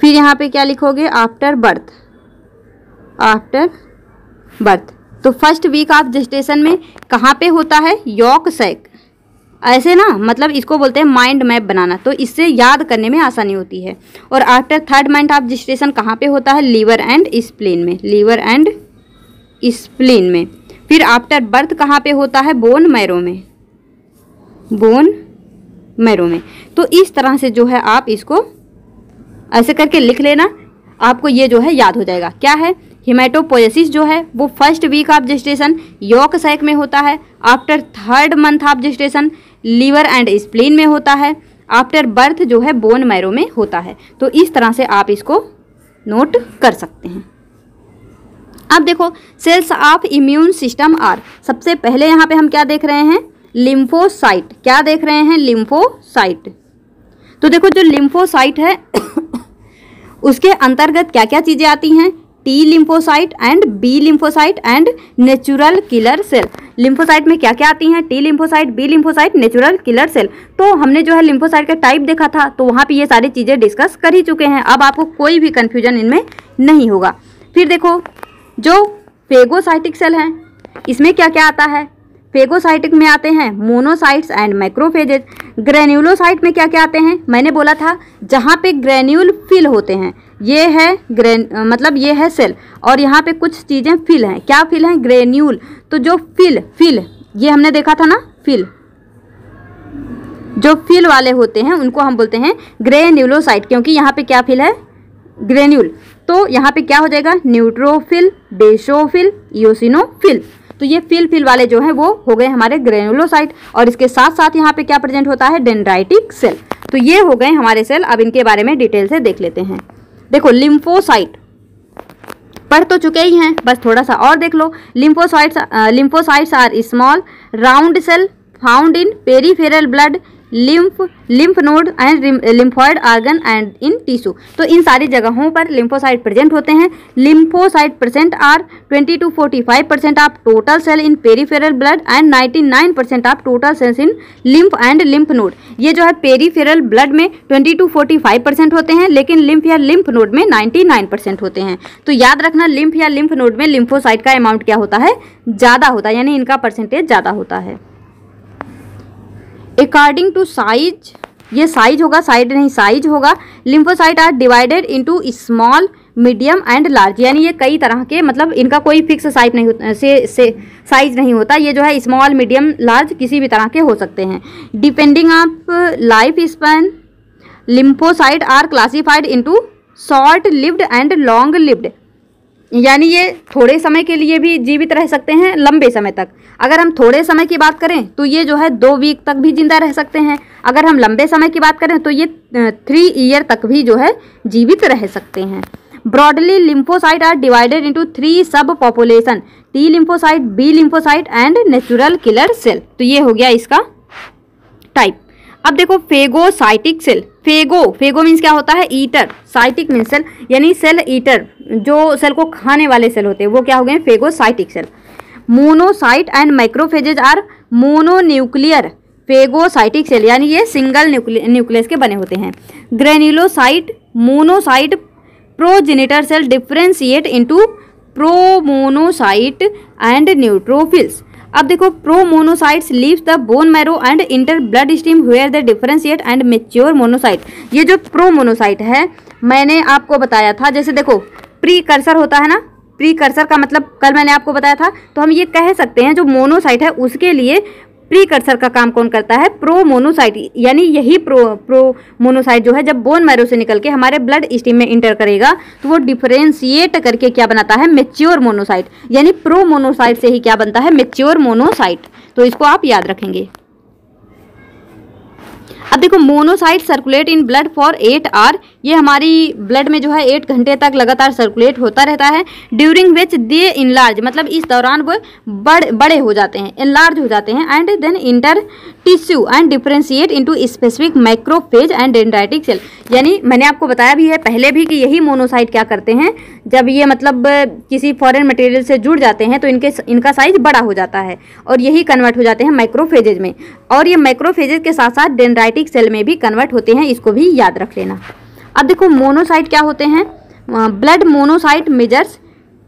फिर यहाँ पे क्या लिखोगे? आफ्टर बर्थ आफ्टर बर्थ तो फ़र्स्ट वीक ऑफ़ जेस्टेशन में कहाँ पे होता है? यॉक सैक ऐसे ना मतलब इसको बोलते हैं माइंड मैप बनाना। तो इससे याद करने में आसानी होती है। और after third month of gestation कहाँ पे होता है? लीवर एंड स्प्लेन में। लीवर एंड स्प्लेन में। फिर आफ्टर बर्थ कहाँ पे होता है? बोन मैरो में। बोन मैरो में। तो इस तरह से जो है आप इसको ऐसे करके लिख लेना, आपको ये जो है याद हो जाएगा। क्या है? हिमेटोपोसिस जो है, वो first week of gestation yolk sac में होता है after third month of gestation liver and spleen में होता है आफ्टर बर्थ जो है बोन मैरो में होता है। तो इस तरह से आप इसको नोट कर सकते हैं। अब देखो cells of immune system are सबसे पहले यहाँ पे हम क्या देख रहे हैं? लिम्फोसाइट। क्या देख रहे हैं? लिम्फोसाइट। तो देखो, जो लिम्फोसाइट है, उसके अंतर्गत क्या क्या चीज़ें आती हैं? T lymphocyte and B lymphocyte and natural killer cell lymphocyte में क्या क्या आती हैं? T lymphocyte B lymphocyte natural killer cell तो हमने जो है लिम्फोसाइट का टाइप देखा था तो वहाँ पे ये सारी चीज़ें डिस्कस कर ही चुके हैं। अब आपको कोई भी कन्फ्यूज़न इनमें नहीं होगा। फिर देखो, जो फेगोसाइटिक सेल हैं, इसमें क्या क्या आता है? फेगोसाइटिक में आते हैं, मोनोसाइट्स एंड माइक्रोफेजेज ग्रेन्यूलोसाइट में क्या क्या आते हैं? मैंने बोला था, जहाँ पे ग्रेन्यूल फिल होते हैं, ये है ग्रेन मतलब ये है सेल, और यहाँ पे कुछ चीज़ें फिल हैं। क्या फिल हैं? ग्रेन्यूल। तो जो फिल फिल, ये हमने देखा था ना, फिल। जो फिल वाले होते हैं, उनको हम बोलते हैं ग्रेन्यूलोसाइट, क्योंकि यहाँ पे क्या फिल है? ग्रेन्यूल। तो यहाँ पे क्या हो जाएगा? न्यूट्रोफिल बेसोफिल योसिनोफिल तो ये फिल फिल वाले जो है, वो हो गए हमारे ग्रेनुलोसाइट और इसके साथ साथ यहाँ पे क्या प्रेजेंट होता है? डेंड्राइटिक सेल तो ये हो गए हमारे सेल अब इनके बारे में डिटेल से देख लेते हैं। देखो लिम्फोसाइट पढ़ तो चुके ही हैं, बस थोड़ा सा और देख लो। Lymphocytes lymphocytes are small round cell found in peripheral blood lymph lymph node and lymphoid organ and in tissue तो इन सारी जगहों पर लिम्फोसाइट प्रेजेंट होते हैं। Lymphocyte percent are 20 to 45 percent of total cell in peripheral blood and 99 percent of total cells in lymph and lymph node ये जो है पेरीफेरल ब्लड में 20 टू 45 परसेंट होते हैं, लेकिन लिम्फ या लिम्फ नोड में 99 परसेंट होते हैं। तो याद रखना लिम्फ या लिम्फ नोड में लिम्फोसाइट का अमाउंट क्या होता है? ज़्यादा होता है, यानी इनका परसेंटेज ज़्यादा होता है। अकॉर्डिंग टू साइज़ ये साइज़ होगा साइड नहीं साइज़ होगा। Lymphocyte are divided into small medium and large यानी ये कई तरह के मतलब इनका कोई फिक्स साइज़ नहीं होता से, से साइज़ नहीं होता। ये जो है स्मॉल मीडियम लार्ज किसी भी तरह के हो सकते हैं। Depending of life span lymphocyte are classified into short lived and long lived यानी ये थोड़े समय के लिए भी जीवित रह सकते हैं, लंबे समय तक। अगर हम थोड़े समय की बात करें तो ये जो है दो वीक तक भी ज़िंदा रह सकते हैं। अगर हम लंबे समय की बात करें तो ये थ्री ईयर तक भी जो है जीवित रह सकते हैं। Broadly lymphocyte are divided into three sub population T lymphocyte B lymphocyte and natural killer cell तो ये हो गया इसका टाइप अब देखो phagocytic cell phago phago means क्या होता है? ईटर साइटिक मीन्स सेल यानी सेल ईटर जो सेल को खाने वाले सेल होते हैं, वो क्या हो गए? Phagocytic cell monocyte and microphages are mononuclear phagocytic cell यानी ये सिंगल न्यूक्लियस के बने होते हैं. Granulocyte monocyte progenitor cell differentiate into promonocyte and neutrophils अब देखो promonocytes leaves the bone marrow and enter blood stream where the differentiate and mature monocyte ये जो प्रोमोनोसाइट है, मैंने आपको बताया था, जैसे देखो प्री कर्सर होता है ना? प्री कर्सर का मतलब कल मैंने आपको बताया था तो हम ये कह सकते हैं जो मोनोसाइट है, उसके लिए प्री कर्सर का काम कौन करता है? प्रो मोनोसाइट यानी यही प्रो प्रो मोनोसाइट जो है, जब बोन मैरो से निकल के हमारे ब्लड स्टीम में इंटर करेगा तो वो डिफ्रेंशिएट करके क्या बनाता है? मेच्योर मोनोसाइट यानी प्रो मोनोसाइट से ही क्या बनता है? मेच्योर मोनोसाइट तो इसको आप याद रखेंगे। अब देखो monocyte circulate in blood for eight hours ये हमारी ब्लड में जो है एट घंटे तक लगातार सर्कुलेट होता रहता है ड्यूरिंग विच दे इनलार्ज मतलब इस दौरान वो बड़ बड़े हो जाते हैं इनलार्ज हो जाते हैं and then enter tissue and differentiate into specific microphage and dendritic cell यानी मैंने आपको बताया भी है पहले भी कि यही मोनोसाइट क्या करते हैं। जब ये मतलब किसी फॉरेन मटेरियल से जुड़ जाते हैं तो इनके, इनका साइज़ बड़ा हो जाता है और यही कन्वर्ट हो जाते हैं माइक्रोफेजेज में। और ये माइक्रोफेजेज के साथ साथ डेंड्राइटिक सेल में भी कन्वर्ट होते हैं, इसको भी याद रख लेना। अब देखो मोनोसाइट क्या होते हैं? Blood monocyte measures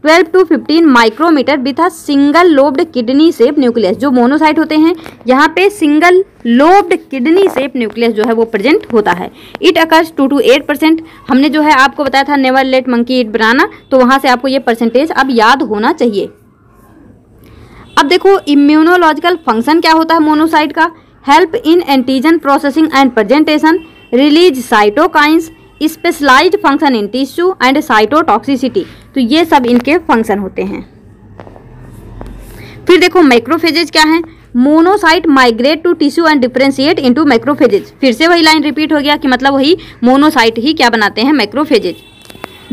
12 to 15 micrometre with a single lobed kidney shape nucleus जो मोनोसाइट होते हैं, यहाँ पे single lobed kidney shape nucleus जो है, वो प्रेजेंट होता है। It occurs two to eight percent हमने जो है, आपको बताया था never let monkey eat banana तो वहाँ से आपको ये परसेंटेज अब याद होना चाहिए। अब देखो इम्यूनोलॉजिकल फ़ंक्शन क्या होता है मोनोसाइट का? Help in antigen processing and presentation release cytokines specialised function in tissue and cytotoxicity तो ये सब इनके फ़ंक्शन होते हैं। फिर देखो माइक्रोफेजेज क्या है? Monocyte migrate to tissue and differentiate into macrophages फिर से वही लाइन रिपीट हो गया कि मतलब वही मोनोसाइट ही क्या बनाते हैं? Macrophages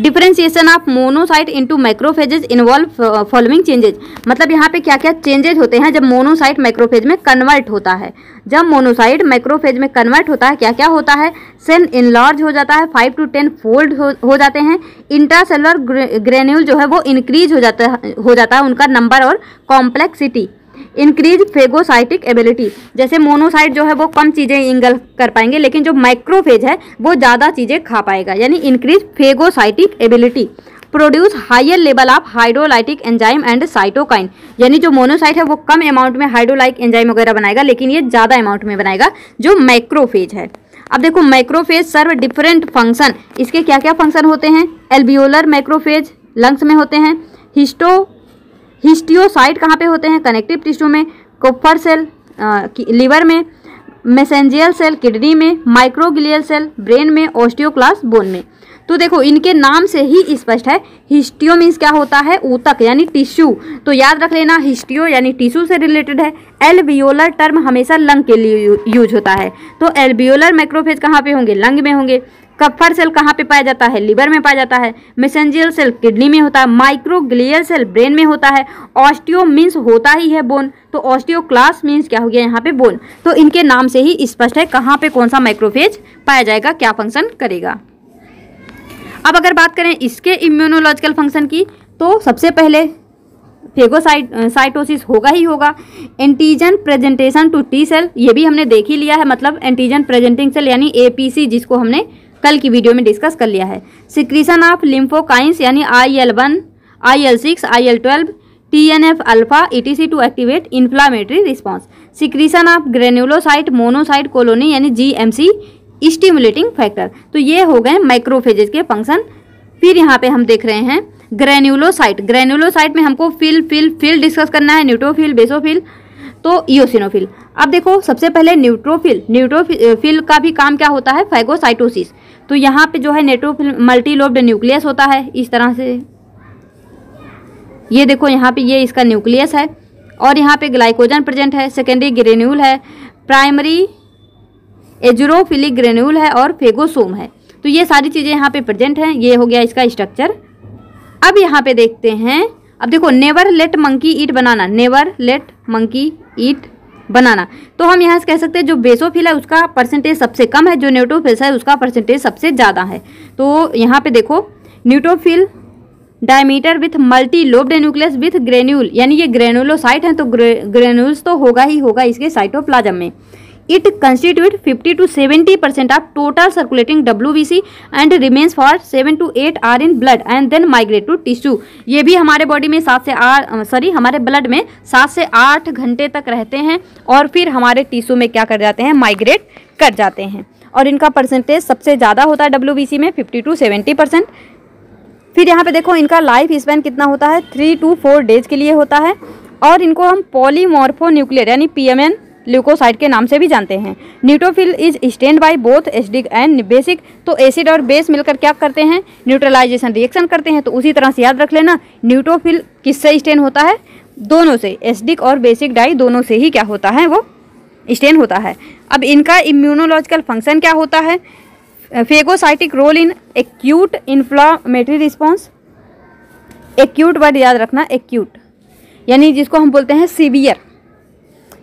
differentiation of monocyte into macrophages involve following changes मतलब यहाँ पे क्या क्या चेंजेज होते हैं जब मोनोसाइट माइक्रोफेज में कन्वर्ट होता है। जब मोनोसाइट माइक्रोफेज में कन्वर्ट होता है क्या क्या होता है? सेल इनलार्ज हो जाता है फाइव टू टेन फोल्ड हो, हो जाते हैं। इंट्रासेलुलर ग्रेन्यूल जो है वो इंक्रीज हो जाता हो जाता है उनका नंबर और कॉम्प्लेक्सिटी इंक्रीज फेगोसाइटिक एबिलिटी जैसे मोनोसाइट जो है वो कम चीज़ें इंगल कर पाएँगे, लेकिन जो माइक्रोफेज है, वो ज़्यादा चीज़ें खा पाएगा, यानी increase phagocytic ability produce higher level of hydrolytic enzyme and cytokine यानी जो मोनोसाइट है, वो कम अमाउंट में हाइड्रोलाइक एंजाइम वगैरह बनाएगा, लेकिन ये ज़्यादा अमाउंट में बनाएगा, जो माइक्रोफेज है. अब देखो माइक्रोफेज सर्व डिफरेंट फ़ंक्शन इसके क्या क्या फ़ंक्शन होते हैं? एल्बियोलर माइक्रोफेज लंग्स में होते हैं. हिस्टो हिस्टियोसाइट कहाँ पे होते हैं? कनेक्टिव टिश्यू में कोफर सेल लीवर में, मैसेंजियल सेल, किडनी में, माइक्रोग्लियल सेल, ब्रेन में ऑस्टियोक्लास बोन में। तो देखो, इनके नाम से ही स्पष्ट है, हिस्टियो मीन्स क्या होता है? ऊतक, यानी टिश्यू। तो याद रख लेना, हिस्टियो, यानी टिश्यू से रिलेटेड है। एल्बियोलर टर्म हमेशा लंग के लिए यूज़ होता है। तो एल्बियोलर माइक्रोफेज कहाँ पे होंगे? लंग में होंगे। कफर सेल कहाँ पे पाया जाता है? लिवर में पाया जाता है। मैसेंजियल सेल किडनी में होता है। माइक्रोग्लियल सेल ब्रेन में होता है। ऑस्टियो मीन्स होता ही है बोन। तो ऑस्टियो क्लास मीन्स क्या हो गया यहाँ पे बोन? तो इनके नाम से ही स्पष्ट है कहाँ पे कौन सा माइक्रोफेज पाया जाएगा, क्या फ़ंक्शन करेगा। अब अगर बात करें इसके इम्यूनोलॉजिकल फ़ंक्शन की तो सबसे पहले फेगोसाइट साइटोसिस होगा ही होगा। Antigen presentation to T cell ये भी हमने देख ही लिया है। मतलब एंटीजन प्रेजेंटिंग सेल यानी एपीसी जिसको हमने कल की वीडियो में डिस्कस कर लिया है। सिक्रीशन ऑफ़ लिम्फोकाइंस यानी I L one I L six I L twelve T N F alpha E T C to activate inflammatory response secretion of granulocyte, monocyte colony यानी G M C stimulating factor तो ये हो गए माइक्रोफेजेज के फ़ंक्शन फिर यहाँ पे हम देख रहे हैं ग्रेन्यूलोसाइट। ग्रेन्यूलोसाइट में हमको फिल फिल फिल डिस्कस करना है। न्यूट्रोफिल बेसोफिल तो इोसिनोफिल अब देखो, सबसे पहले न्यूट्रोफिल न्यूट्रोफिल का भी काम क्या होता है? फैगोसाइटोसिस तो यहाँ पे जो है नेट्रोफिल मल्टीलोब्ड न्यूक्लियस होता है, इस तरह से। ये देखो, यहाँ पे ये इसका न्यूक्लियस है, और यहाँ पे ग्लाइकोजन प्रेजेंट है, सेकेंडरी ग्रेन्यूल है, प्राइमरी एजुरोफिलिक ग्रेन्यूल है, और फेगोसोम है। तो ये सारी चीज़ें यहाँ पे प्रेजेंट हैं, ये हो गया इसका स्ट्रक्चर। अब यहाँ पे देखते हैं, अब देखो, never let monkey eat banana, never let monkey eat banana. तो हम यहाँ से कह सकते हैं जो बेसोफिल है उसका परसेंटेज सबसे कम है जो न्यूट्रोफिल्स है उसका परसेंटेज सबसे ज़्यादा है। तो यहाँ पे देखो neutrophil diameter with multi lobed nucleus with granule यानी ये ग्रेनुलोसाइट हैं तो ग्रे, ग्रेनुल्स तो होगा ही होगा इसके साइटोप्लाज्म में। It constitute 50 to 70 percent of total circulating WBC and remains for 7 to 8 hour in blood and then migrate to tissue. ये भी हमारे बॉडी में सात से आठ सॉरी हमारे ब्लड में सात से आठ घंटे तक रहते हैं और फिर हमारे टिश्यू में क्या कर जाते हैं? माइग्रेट कर जाते हैं। और इनका परसेंटेज सबसे ज़्यादा होता है डब्ल्यूबीसी में फिफ्टी टू सेवेंटी परसेंट फिर यहाँ पे देखो, इनका लाइफ स्पेन कितना होता है? थ्री टू फोर डेज़ के लिए होता है। और इनको हम पॉलीमॉर्फो न्यूक्लियर यानी पीएमएन ल्यूकोसाइड के नाम से भी जानते हैं। Neutrophil is stained by both acidic and basic तो एसिड और बेस मिलकर क्या करते हैं? न्यूट्रलाइजेशन रिएक्शन करते हैं तो उसी तरह से याद रख लेना न्यूट्रोफिल किससे स्टेन होता है? दोनों से एसिडिक और बेसिक डाई दोनों से ही क्या होता है? वो स्टेन होता है। अब इनका इम्यूनोलॉजिकल फ़ंक्शन क्या होता है? Phagocytic role in acute inflammatory response acute word याद रखना एक्यूट यानी जिसको हम बोलते हैं सीवियर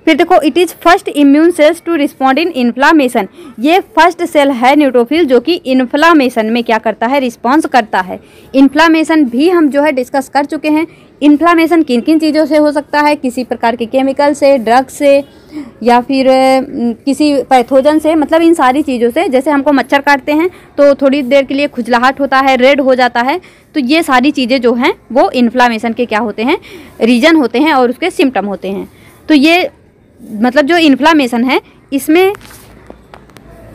फिर देखो it is first immune cells to respond in inflammation ये फ़र्स्ट सेल है न्यूट्रोफिल जो कि इन्फ्लामेशन में क्या करता है रिस्पॉन्स करता है। इन्फ्लामेशन भी हम जो है डिस्कस कर चुके हैं। इन्फ्लामेशन किन किन चीज़ों से हो सकता है? किसी प्रकार के केमिकल से ड्रग से, या फिर किसी पैथोजन से मतलब इन सारी चीज़ों से। जैसे हमको मच्छर काटते हैं तो थोड़ी देर के लिए खुजलाहट होता है रेड हो जाता है। तो ये सारी चीज़ें जो हैं, वो इन्फ्लामेशन के क्या होते हैं? रीजन होते हैं और उसके सिम्टम होते हैं। तो ये मतलब जो इन्फ्लामेशन है, इसमें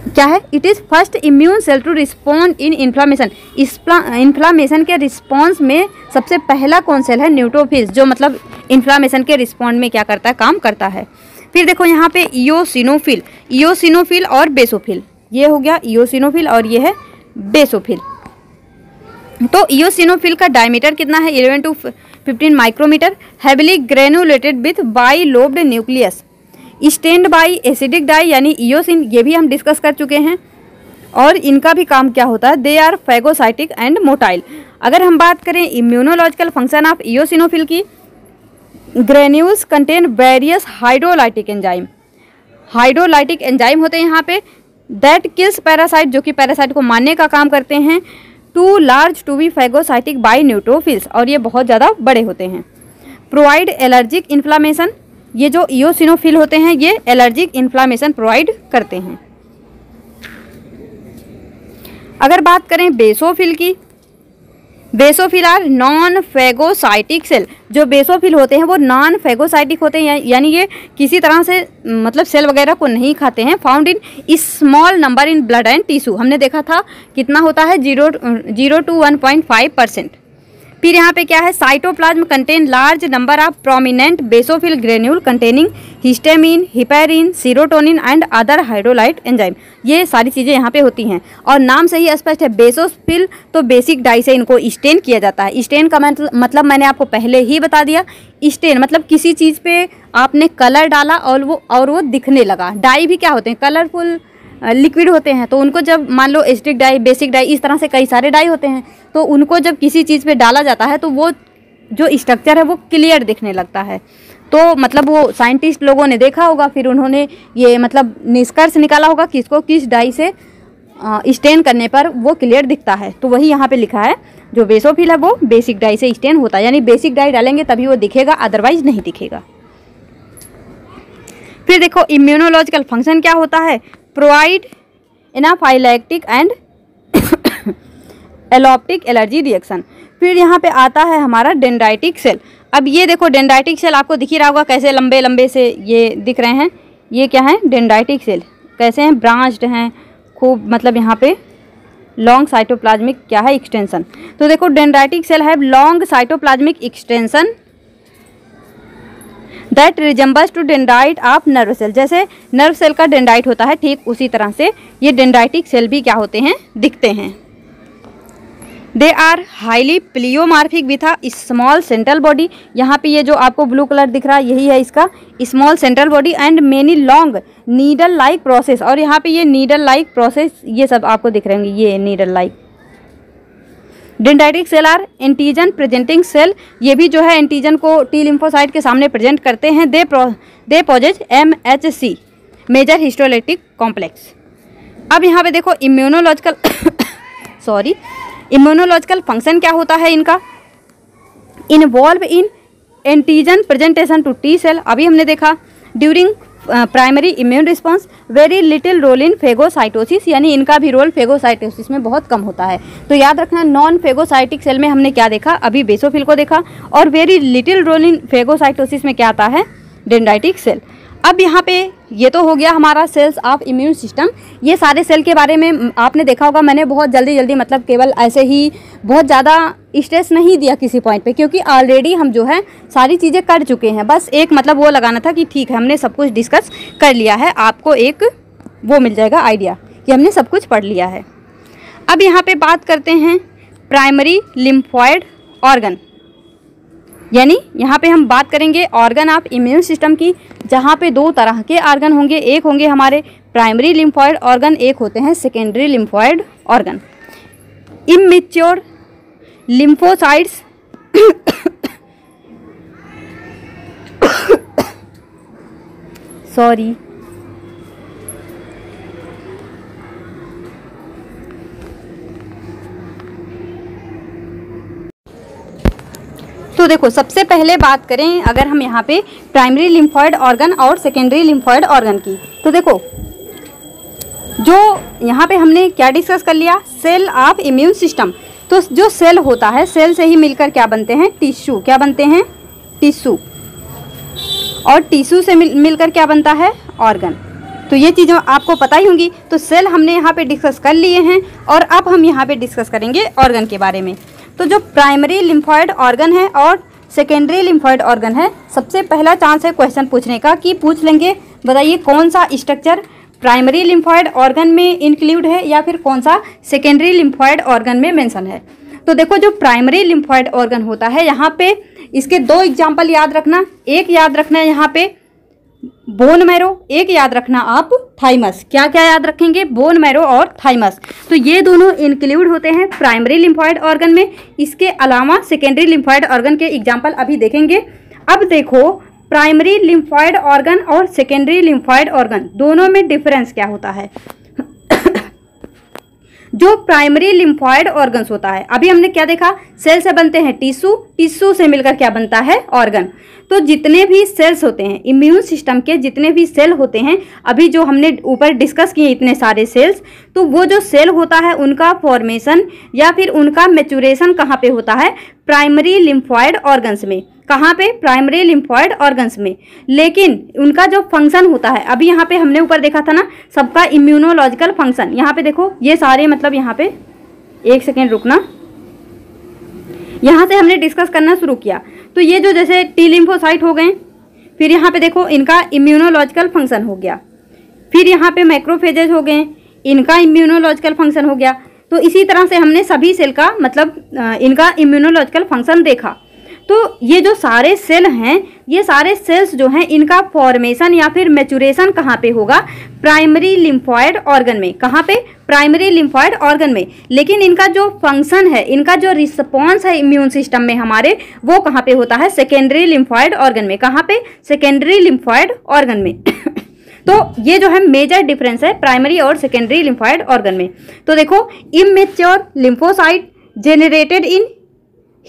क्या है? It is first immune cell to respond in inflammation inflammation के रिस्पॉन्स में सबसे पहला कौन सेल है? न्यूट्रोफिल्स जो मतलब इन्फ्लामेशन के रिस्पॉन्ड में क्या करता है? काम करता है। फिर देखो यहाँ पे इोसिनोफिल इोसिनोफिल और बेसोफिल ये हो गया इोसिनोफिल और ये है बेसोफिल तो इोसिनोफिल का डायमीटर कितना है? Eleven to fifteen micrometre heavily granulated with bilobed nucleus stained by acidic dye यानी ईओसिन ये भी हम डिस्कस कर चुके हैं। और इनका भी काम क्या होता है? They are phagocytic and motile अगर हम बात करें इम्यूनोलॉजिकल फ़ंक्शन ऑफ़ ईओसिनोफिल की granules contain various hydrolytic enzyme hydrolytic enzyme होते हैं यहाँ पे। दैट किल्स पैरासाइट जो कि पैरासाइट को मारने का काम करते हैं। Too large to be phagocytic by neutrophils और ये बहुत ज़्यादा बड़े होते हैं। प्रोवाइड एलर्जिक इन्फ्लामेशन ये जो ईओसिनोफिल होते हैं, ये एलर्जिक इन्फ्लामेशन प्रोवाइड करते हैं। अगर बात करें बेसोफिल की basophil are non phagocytic cell जो बेसोफिल होते हैं, वो नॉन फेगोसाइटिक होते हैं, यानी ये किसी तरह से मतलब सेल वगैरह को नहीं खाते हैं found in small number in blood and tissue हमने देखा था कितना होता है zero zero to one point five percent फिर यहाँ पे क्या है? Cytoplasm contain large number of prominent basophil granule containing histamine heparin serotonin and other hydrolyte enzyme ये सारी चीज़ें यहाँ पे होती हैं। और नाम से ही स्पष्ट है बेसोफिल तो बेसिक डाई से इनको स्टेन किया जाता है। स्टेन का मतलब मैंने आपको पहले ही बता दिया स्टेन मतलब किसी चीज़ पे आपने कलर डाला और वो और वो दिखने लगा। डाई भी क्या होते हैं? कलरफुल लिक्विड होते हैं तो उनको जब मान लो एस्टिक डाई बेसिक डाई इस तरह से कई सारे डाई होते हैं तो उनको जब किसी चीज़ पे डाला जाता है तो वो जो स्ट्रक्चर है वो क्लियर दिखने लगता है। तो मतलब वो साइंटिस्ट लोगों ने देखा होगा, फिर उन्होंने ये मतलब निष्कर्ष निकाला होगा किसको किस डाई से स्टेन करने पर वो क्लियर दिखता है। तो वही यहाँ पे लिखा है, जो बेसोफिल है वो बेसिक डाई से स्टेन होता है, यानी बेसिक डाई डालेंगे तभी वो दिखेगा अदरवाइज़ नहीं दिखेगा। फिर देखो इम्यूनोलॉजिकल फ़ंक्शन क्या होता है? Provide anaphylactic and atopic allergy reaction फिर यहाँ पे आता है हमारा डेंड्राइटिक सेल अब ये देखो डेंड्राइटिक सेल आपको दिख ही रहा होगा कैसे लंबे लंबे से ये दिख रहे हैं। ये क्या है? डेंड्राइटिक सेल कैसे हैं? ब्रांच्ड हैं, खूब मतलब यहाँ पे लॉन्ग साइटोप्लाज्मिक क्या है? एक्सटेंशन तो देखो डेंड्राइटिक सेल है long cytoplasmic extension that resembles to dendrite of nerve cell जैसे नर्व सेल का डेंडाइट होता है, ठीक उसी तरह से ये डेंडाइटिक सेल भी क्या होते हैं? दिखते हैं। They are highly pleomorphic with small central body यहाँ पे ये जो आपको ब्लू कलर दिख रहा है, यही है इसका small central body and many long needle like process और यहाँ पे ये नीडल लाइक प्रोसेस ये सब आपको दिख रहे होंगे, ये needle like dendritic cell are antigen presenting cell. ये भी जो है एंटीजन को टी लिम्फोसाइट के सामने प्रेजेंट करते हैं। They pro they possess M H C major histolytic complex. अब यहाँ पे देखो इम्यूनोलॉजिकल सॉरी, इम्यूनोलॉजिकल फ़ंक्शन क्या होता है इनका? Involve in antigen presentation to T cell. अभी हमने देखा, during primary immune response very little role in phagocytosis यानी इनका भी रोल फेगोसाइटोसिस में बहुत कम होता है। तो याद रखना नॉन फेगोसाइटिक सेल में हमने क्या देखा? अभी बेसोफिल को देखा। और very little role in phagocytosis में क्या आता है? डेंडाइटिक सेल अब यहाँ पे ये तो हो गया हमारा सेल्स ऑफ़ इम्यून सिस्टम ये सारे सेल के बारे में आपने देखा होगा, मैंने बहुत जल्दी जल्दी मतलब केवल ऐसे ही बहुत ज़्यादा स्ट्रेस नहीं दिया किसी पॉइंट पे, क्योंकि ऑलरेडी हम जो है सारी चीज़ें कर चुके हैं। बस एक मतलब वो लगाना था कि ठीक है, हमने सब कुछ डिस्कस कर लिया है। आपको एक वो मिल जाएगा आइडिया कि हमने सब कुछ पढ़ लिया है। अब यहाँ पर बात करते हैं प्राइमरी लिम्फॉयड ऑर्गन यानी यहाँ पे हम बात करेंगे ऑर्गन ऑफ़ इम्यून सिस्टम की। जहाँ पे दो तरह के ऑर्गन होंगे। एक होंगे हमारे प्राइमरी लिम्फॉयड ऑर्गन एक होते हैं secondary lymphoid organ immature lymphocytes sorry तो देखो, सबसे पहले बात करें अगर हम यहाँ पे प्राइमरी लिम्फॉइड ऑर्गन और सेकेंडरी लिम्फॉइड ऑर्गन की। तो देखो, जो यहाँ पे हमने क्या डिस्कस कर लिया? सेल ऑफ़ इम्यून सिस्टम तो जो सेल होता है सेल से ही मिलकर क्या बनते हैं? टिश्यू क्या बनते हैं? टिश्यू और टिश्यू से मिल, मिलकर क्या बनता है? ऑर्गन तो ये चीज़ें आपको पता ही होंगी। तो सेल हमने यहाँ पे डिस्कस कर लिए हैं और अब हम यहाँ पे डिस्कस करेंगे ऑर्गन के बारे में। तो जो प्राइमरी लिम्फॉइड ऑर्गन है और सेकेंडरी लिम्फॉइड ऑर्गन है, सबसे पहला चांस है क्वेश्चन पूछने का कि पूछ लेंगे। बताइए कौन सा स्ट्रक्चर प्राइमरी लिम्फॉइड ऑर्गन में इंक्लूड है या फिर कौन सा सेकेंडरी लिम्फॉइड ऑर्गन में मेंशन है। तो देखो जो प्राइमरी लिम्फॉइड ऑर्गन होता है, यहाँ पे इसके दो एग्ज़ाम्पल याद रखना। एक याद रखना है यहाँ पे बोन मैरो, एक याद रखना आप, थाइमस। क्या क्या याद रखेंगे? बोन मैरो और थाइमस। तो ये दोनों इंक्लूड होते हैं प्राइमरी लिम्फॉइड ऑर्गन में। इसके अलावा सेकेंडरी लिम्फॉइड ऑर्गन के एग्ज़ाम्पल अभी देखेंगे। अब देखो प्राइमरी लिम्फॉइड ऑर्गन और सेकेंडरी लिम्फॉइड ऑर्गन दोनों में डिफरेंस क्या होता है? जो प्राइमरी लिम्फॉइड ऑर्गन्स होता है। अभी हमने क्या देखा? सेल से बनते हैं टिश्यू टिश्यू से मिलकर क्या बनता है? ऑर्गन तो जितने भी सेल्स होते हैं इम्यून सिस्टम के जितने भी सेल होते हैं, अभी जो हमने ऊपर डिस्कस किए इतने सारे सेल्स तो वो जो सेल होता है, उनका फॉर्मेशन या फिर उनका मेचुरेशन कहाँ पे होता है? प्राइमरी लिम्फॉइड ऑर्गन्स में। कहाँ पे? प्राइमरी लिम्फॉइड ऑर्गन्स में। लेकिन उनका जो फ़ंक्शन होता है, अभी यहाँ पे हमने ऊपर देखा था ना, सबका इम्यूनोलॉजिकल फ़ंक्शन यहाँ पे देखो, ये सारे मतलब यहाँ पे, एक सेकेंड रुकना। यहाँ से हमने डिस्कस करना शुरू किया। तो ये जो जैसे टी लिम्फोसाइट हो गए, फिर यहाँ पे देखो, इनका इम्यूनोलॉजिकल फ़ंक्शन हो गया। फिर यहाँ पे माइक्रोफेजेज हो गए, इनका इम्यूनोलॉजिकल फ़ंक्शन हो गया। तो इसी तरह से हमने सभी सेल का मतलब इनका इम्यूनोलॉजिकल फ़ंक्शन देखा। तो ये जो सारे सेल हैं, ये सारे सेल्स जो हैं, इनका फॉर्मेशन या फिर मेचुरेशन कहाँ पे होगा? प्राइमरी लिम्फॉयड ऑर्गन में। कहाँ पे? प्राइमरी लिम्फॉइड ऑर्गन में। लेकिन इनका जो फ़ंक्शन है, इनका जो रिस्पॉन्स है इम्यून सिस्टम में हमारे, वो कहाँ पे होता है? सेकेंडरी लिम्फॉइड ऑर्गन में। कहाँ पे? सेकेंडरी लिम्फॉयड ऑर्गन में। तो ये जो है मेजर डिफरेंस है प्राइमरी और सेकेंडरी लिम्फॉयड ऑर्गन में। तो देखो immature lymphocyte generated in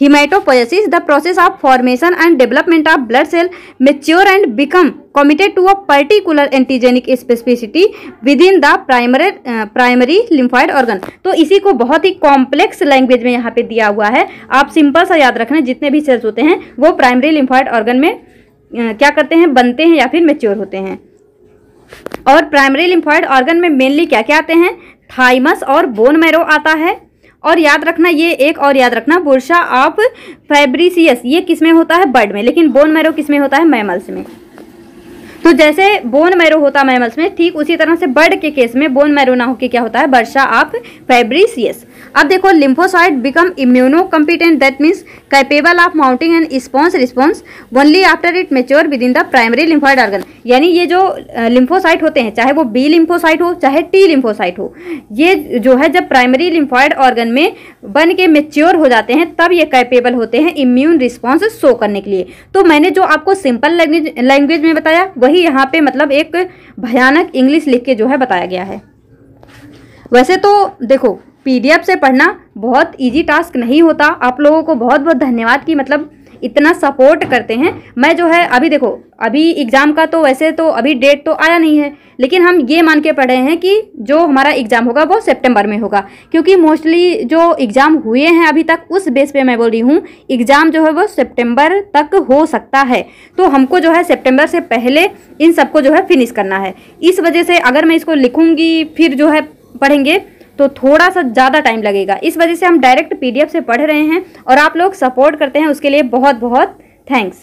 haematopoiesis the process of formation and development of blood cell mature and become committed to a particular antigenic specificity within the primer primary lymphoid organ तो इसी को बहुत ही कॉम्प्लेक्स लैंग्वेज में यहाँ पे दिया हुआ है। आप सिंपल सा याद रखना, जितने भी सेल्स होते हैं, वो प्राइमरी लिम्फाइड ऑर्गन में uh, क्या करते हैं? बनते हैं या फिर मेच्योर होते हैं। और प्राइमरी लिम्फाइड ऑर्गन में मेनली क्या क्या आते हैं? थाइमस और बोन मैरो आता है। और याद रखना, ये एक और याद रखना, बुरशा ऑफ़ फैब्रिसियस ये किसमें होता है? बर्ड में, लेकिन बोन मैरो किसमें होता है? मैमल्स में। तो जैसे बोन मैरो होता है मैमल्स में, ठीक उसी तरह से बर्ड के केस में बोन मैरो ना होकर क्या होता है? वर्षा ऑफ़ फैब्रिसियस अब देखो lymphocyte become immunocompetent that means capable of mounting and spons response only after it mature within the primary lymphoid organ यानी ये जो लिम्फोसाइट होते हैं, चाहे वो बी लिम्फोसाइट हो, चाहे टी लिम्फोसाइट हो, ये जो है जब प्राइमरी लिम्फॉइड ऑर्गन में बन के मेच्योर हो जाते हैं, तब ये कैपेबल होते हैं इम्यून रिस्पॉन्स शो करने के लिए। तो मैंने जो आपको सिंपल लैंग्वेज लैंग्वेज में बताया, वही यहाँ पे मतलब एक भयानक इंग्लिश लिख के जो है बताया गया है। वैसे तो देखो पीडीएफ से पढ़ना बहुत इजी टास्क नहीं होता। आप लोगों को बहुत बहुत धन्यवाद कि मतलब इतना सपोर्ट करते हैं। मैं जो है, अभी देखो, अभी एग्ज़ाम का तो वैसे तो अभी डेट तो आया नहीं है, लेकिन हम ये मान के पढ़े हैं कि जो हमारा एग्ज़ाम होगा, वो सितंबर में होगा। क्योंकि मोस्टली जो एग्ज़ाम हुए हैं अभी तक, उस बेस पे मैं बोल रही हूँ एग्ज़ाम जो है वो सितंबर तक हो सकता है। तो हमको जो है सितंबर से पहले इन सबको जो है फिनिश करना है। इस वजह से अगर मैं इसको लिखूँगी, फिर जो है पढ़ेंगे तो थोड़ा सा ज़्यादा टाइम लगेगा। इस वजह से हम डायरेक्ट पीडीएफ से पढ़ रहे हैं और आप लोग सपोर्ट करते हैं उसके लिए बहुत बहुत थैंक्स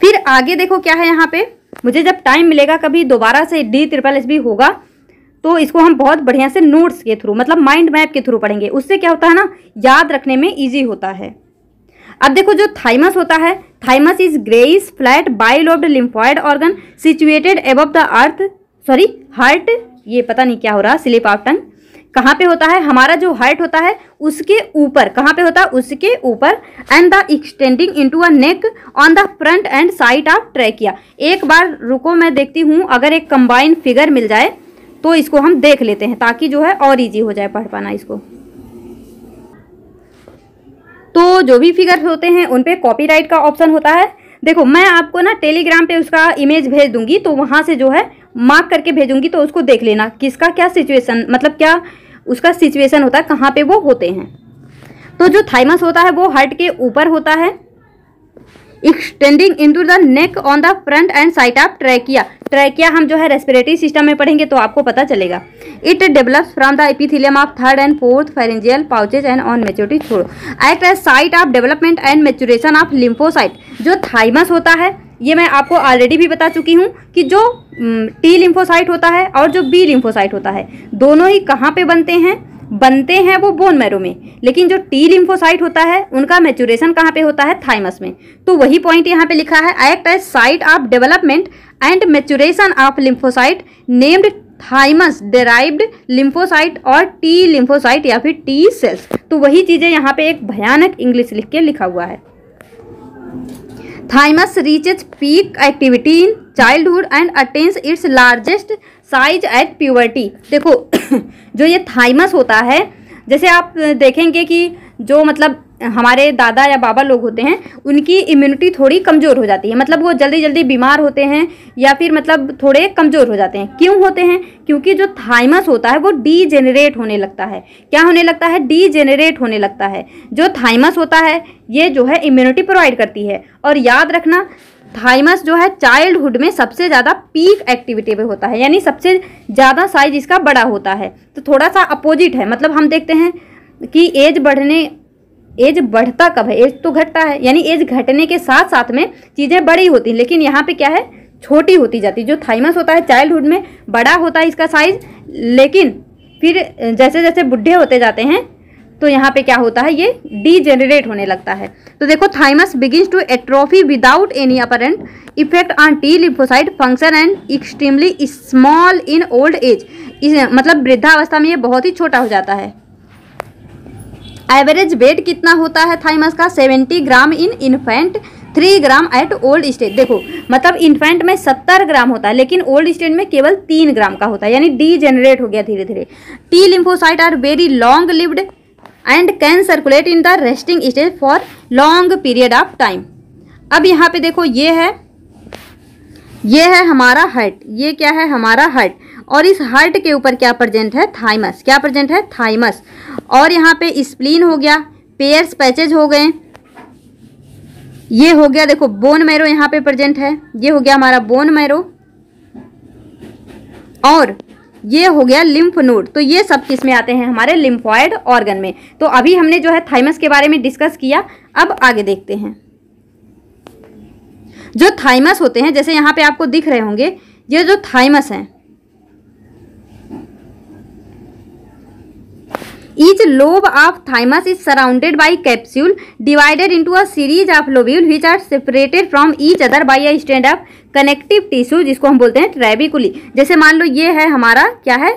फिर आगे देखो क्या है यहाँ पे। मुझे जब टाइम मिलेगा कभी दोबारा से डी ट्रिपल एस बी होगा तो इसको हम बहुत बढ़िया से नोट्स के थ्रू मतलब माइंड मैप के थ्रू पढ़ेंगे। उससे क्या होता है ना, याद रखने में ईजी होता है। अब देखो जो थाइमस होता है thymus is greyish flat bilobed lymphoid organ situated above the earth sorry heart ये पता नहीं क्या हो रहा स्लिप ऑफ़ टंग। कहाँ पे होता है? हमारा जो हाइट होता है, उसके ऊपर। कहाँ पे होता है? उसके ऊपर। And the extending into a neck on the front and side of trachea एक बार रुको, मैं देखती हूँ, अगर एक कंबाइंड फिगर मिल जाए तो इसको हम देख लेते हैं, ताकि जो है और इजी हो जाए पढ़ पाना इसको। तो जो भी फिगर होते हैं, उन पे कॉपीराइट का ऑप्शन होता है। देखो, मैं आपको ना टेलीग्राम पे उसका इमेज भेज दूँगी तो वहाँ से जो है मार्क करके भेजूँगी तो उसको देख लेना किसका क्या सिचुएशन मतलब क्या उसका सिचुएशन होता है, कहाँ पे वो होते हैं। तो जो थाइमस होता है, वो हार्ट के ऊपर होता है। Extending into the neck on the front and side of trachea trachea हम जो है रेस्पिरेटरी सिस्टम में पढ़ेंगे तो आपको पता चलेगा। It develops from the epithelium of third and fourth pharyngeal pouches and on maturity छोड़ो act as site of development and maturation of lymphocyte जो थाइमस होता है ये मैं आपको ऑलरेडी भी बता चुकी हूँ कि जो टी लिम्फोसाइट होता है और जो बी लिम्फोसाइट होता है, दोनों ही कहाँ पे बनते हैं? बनते हैं वो बोन मैरो में। लेकिन जो टी लिम्फोसाइट होता है, उनका मेचुरेशन कहाँ पे होता है? थाइमस में। तो वही पॉइंट यहाँ पे लिखा है act as site of development and maturation of lymphocyte named thymus derived lymphocyte और टी लिम्फोसाइट या फिर टी सेल्स तो वही चीज़ें यहाँ पे एक भयानक इंग्लिश लिख के लिखा हुआ है। Thymus reaches peak activity in childhood and attains its largest size at puberty देखो, जो ये थाइमस होता है, जैसे आप देखेंगे कि जो मतलब हमारे दादा या बाबा लोग होते हैं, उनकी इम्यूनिटी थोड़ी कमज़ोर हो जाती है। मतलब वो जल्दी जल्दी बीमार होते हैं या फिर मतलब थोड़े कमज़ोर हो जाते हैं। क्यों होते हैं? क्योंकि जो थाइमस होता है वो डी जेनरेट होने लगता है। क्या होने लगता है? डी जेनरेट होने लगता है। जो थाइमस होता है, ये जो है इम्यूनिटी प्रोवाइड करती है। और याद रखना थाइमस जो है चाइल्डहुड में सबसे ज़्यादा पीक एक्टिविटी पे होता है। यानी सबसे ज़्यादा साइज़ इसका बड़ा होता है। तो थोड़ा सा अपोजिट है। मतलब हम देखते हैं कि एज बढ़ने एज बढ़ता कब है? एज तो घटता है। यानी एज घटने के साथ साथ में चीज़ें बड़ी होती हैं। लेकिन यहाँ पे क्या है? छोटी होती जाती जो थाइमस होता है चाइल्डहुड में बड़ा होता है इसका साइज़ लेकिन फिर जैसे जैसे बुढ़े होते जाते हैं तो यहाँ पे क्या होता है? ये डी जेनरेट होने लगता है। तो देखो thymus begins to atrophy without any apparent effect on T lymphocyte function and extremely small in old age मतलब वृद्धावस्था में ये बहुत ही छोटा हो जाता है। एवरेज वेट कितना होता है? थाइमस का 70 gram in infant 3 gram at old stage देखो मतलब इन्फेंट में 70 ग्राम होता है, लेकिन ओल्ड स्टेज में केवल 3 ग्राम का होता है, यानी डी जनरेट हो गया धीरे धीरे T lymphocyte are very long lived and can circulate in the resting stage for long period of time अब यहाँ पे देखो, ये है ये है हमारा हर्ट ये क्या है? हमारा हर्ट और इस हार्ट के ऊपर क्या प्रेजेंट है? थाइमस क्या प्रेजेंट है? थाइमस और यहाँ पे स्प्लीन हो गया पेयर्स पैचेज हो गए। ये हो गया, देखो बोन मैरो यहाँ पे प्रेजेंट है। ये हो गया हमारा बोन मैरो और ये हो गया लिम्फ नोड तो ये सब किसमें आते हैं? हमारे लिम्फॉइड ऑर्गन में। तो अभी हमने जो है थाइमस के बारे में डिस्कस किया। अब आगे देखते हैं। जो थाइमस होते हैं, जैसे यहाँ पे आपको दिख रहे होंगे, ये जो थाइमस हैं Each lobe of thymus is surrounded by capsule divided into a series of lobules which are separated from each other by a strand of connective tissue जिसको हम बोलते हैं ट्रेबिकुली। जैसे मान लो ये है हमारा, क्या है?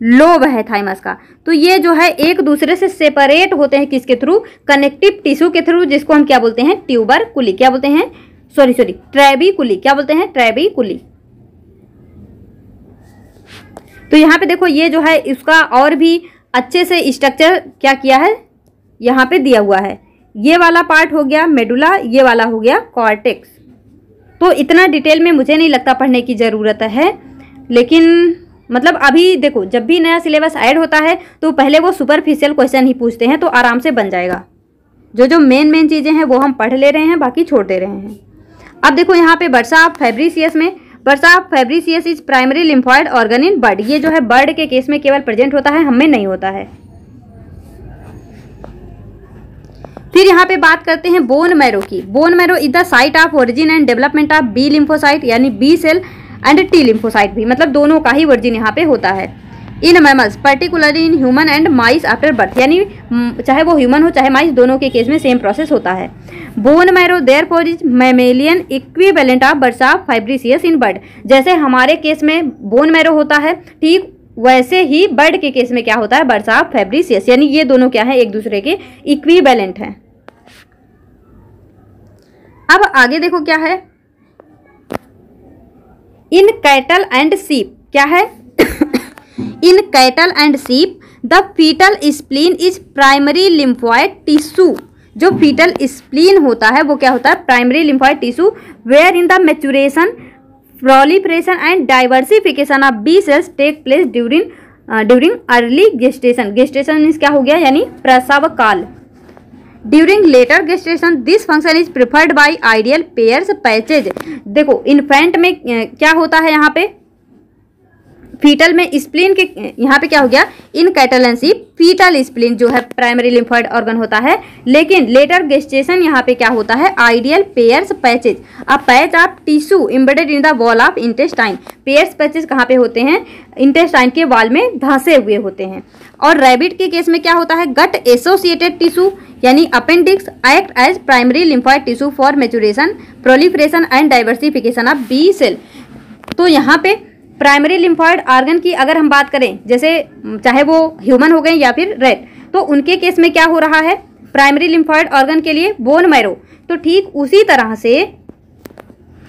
लोब है थाइमस का। तो ये जो है एक दूसरे से सेपरेट होते हैं किसके थ्रू? कनेक्टिव टिश्यू के थ्रू जिसको हम क्या बोलते हैं? ट्यूबर कुली क्या बोलते हैं? सॉरी सॉरी ट्रेबी कुली क्या बोलते हैं? ट्रेबी कुली तो यहाँ पे देखो ये जो है, इसका और भी अच्छे से स्ट्रक्चर क्या किया है? यहाँ पे दिया हुआ है। ये वाला पार्ट हो गया मेडुला ये वाला हो गया कॉर्टेक्स तो इतना डिटेल में मुझे नहीं लगता पढ़ने की ज़रूरत है। लेकिन मतलब अभी देखो, जब भी नया सिलेबस ऐड होता है तो पहले वो सुपरफिशियल क्वेश्चन ही पूछते हैं तो आराम से बन जाएगा। जो जो मेन मेन चीज़ें हैं, वो हम पढ़ ले रहे हैं, बाकी छोड़ दे रहे हैं। अब देखो यहाँ पे वर्षा फेब्रिसियस में bursa Fabricius is primary lymphoid organ in bird ये जो है बर्ड के केस में केवल प्रेजेंट होता है, हमें नहीं होता है। फिर यहाँ पे बात करते हैं बोन मैरो की। Bone marrow is the site of origin and development of B lymphocyte यानी B cell and T lymphocyte भी। मतलब दोनों का ही ओरिजिन यहाँ पे होता है। In mammals particularly in human and mice after birth यानी चाहे वो ह्यूमन हो, चाहे माइस दोनों के केस में सेम प्रोसेस होता है। Bone marrow therefore is mammalian equivalent of bursa Fabricius in bird जैसे हमारे केस में बोन मैरो होता है, ठीक वैसे ही बर्ड के केस में क्या होता है? बर्सा फैब्रिसियस यानी, ये दोनों क्या है? एक दूसरे के इक्विवेलेंट हैं। अब आगे देखो क्या है। इन कैटल एंड सीप क्या है? In cattle and sheep the fetal spleen is primary lymphoid tissue जो फीटल स्प्लीन होता है, वो क्या होता है? Primary lymphoid tissue where in the maturation proliferation and diversification of B cells take place during during early gestation gestation means क्या हो गया? यानी प्रसव काल। During later gestation this function is preferred by ideal Peyer's patches देखो इन्फेंट में क्या होता है यहाँ पे? फीटल में स्प्लिन के, यहाँ पे क्या हो गया? इन कैटलेंसी फीटल स्प्लिन जो है प्राइमरी लिम्फॉइड ऑर्गन होता है। लेकिन लेटर गेस्टेशन यहाँ पे क्या होता है? Ideal Peyer's patches a patch of tissue embedded in the wall of intestine Peyer's patches कहाँ पे होते हैं? इंटेस्टाइन के वॉल में धंसे हुए होते हैं। और रैबिट के केस में क्या होता है? गट एसोसिएटेड टिश्यू यानी appendix act as primary lymphoid tissue for maturation proliferation and diversification of B cell तो यहाँ पे प्राइमरी लिम्फॉइड आर्गन की अगर हम बात करें, जैसे चाहे वो ह्यूमन हो गए या फिर रेड तो उनके केस में क्या हो रहा है? प्राइमरी लिम्फॉइड ऑर्गन के लिए बोन मैरो। तो ठीक उसी तरह से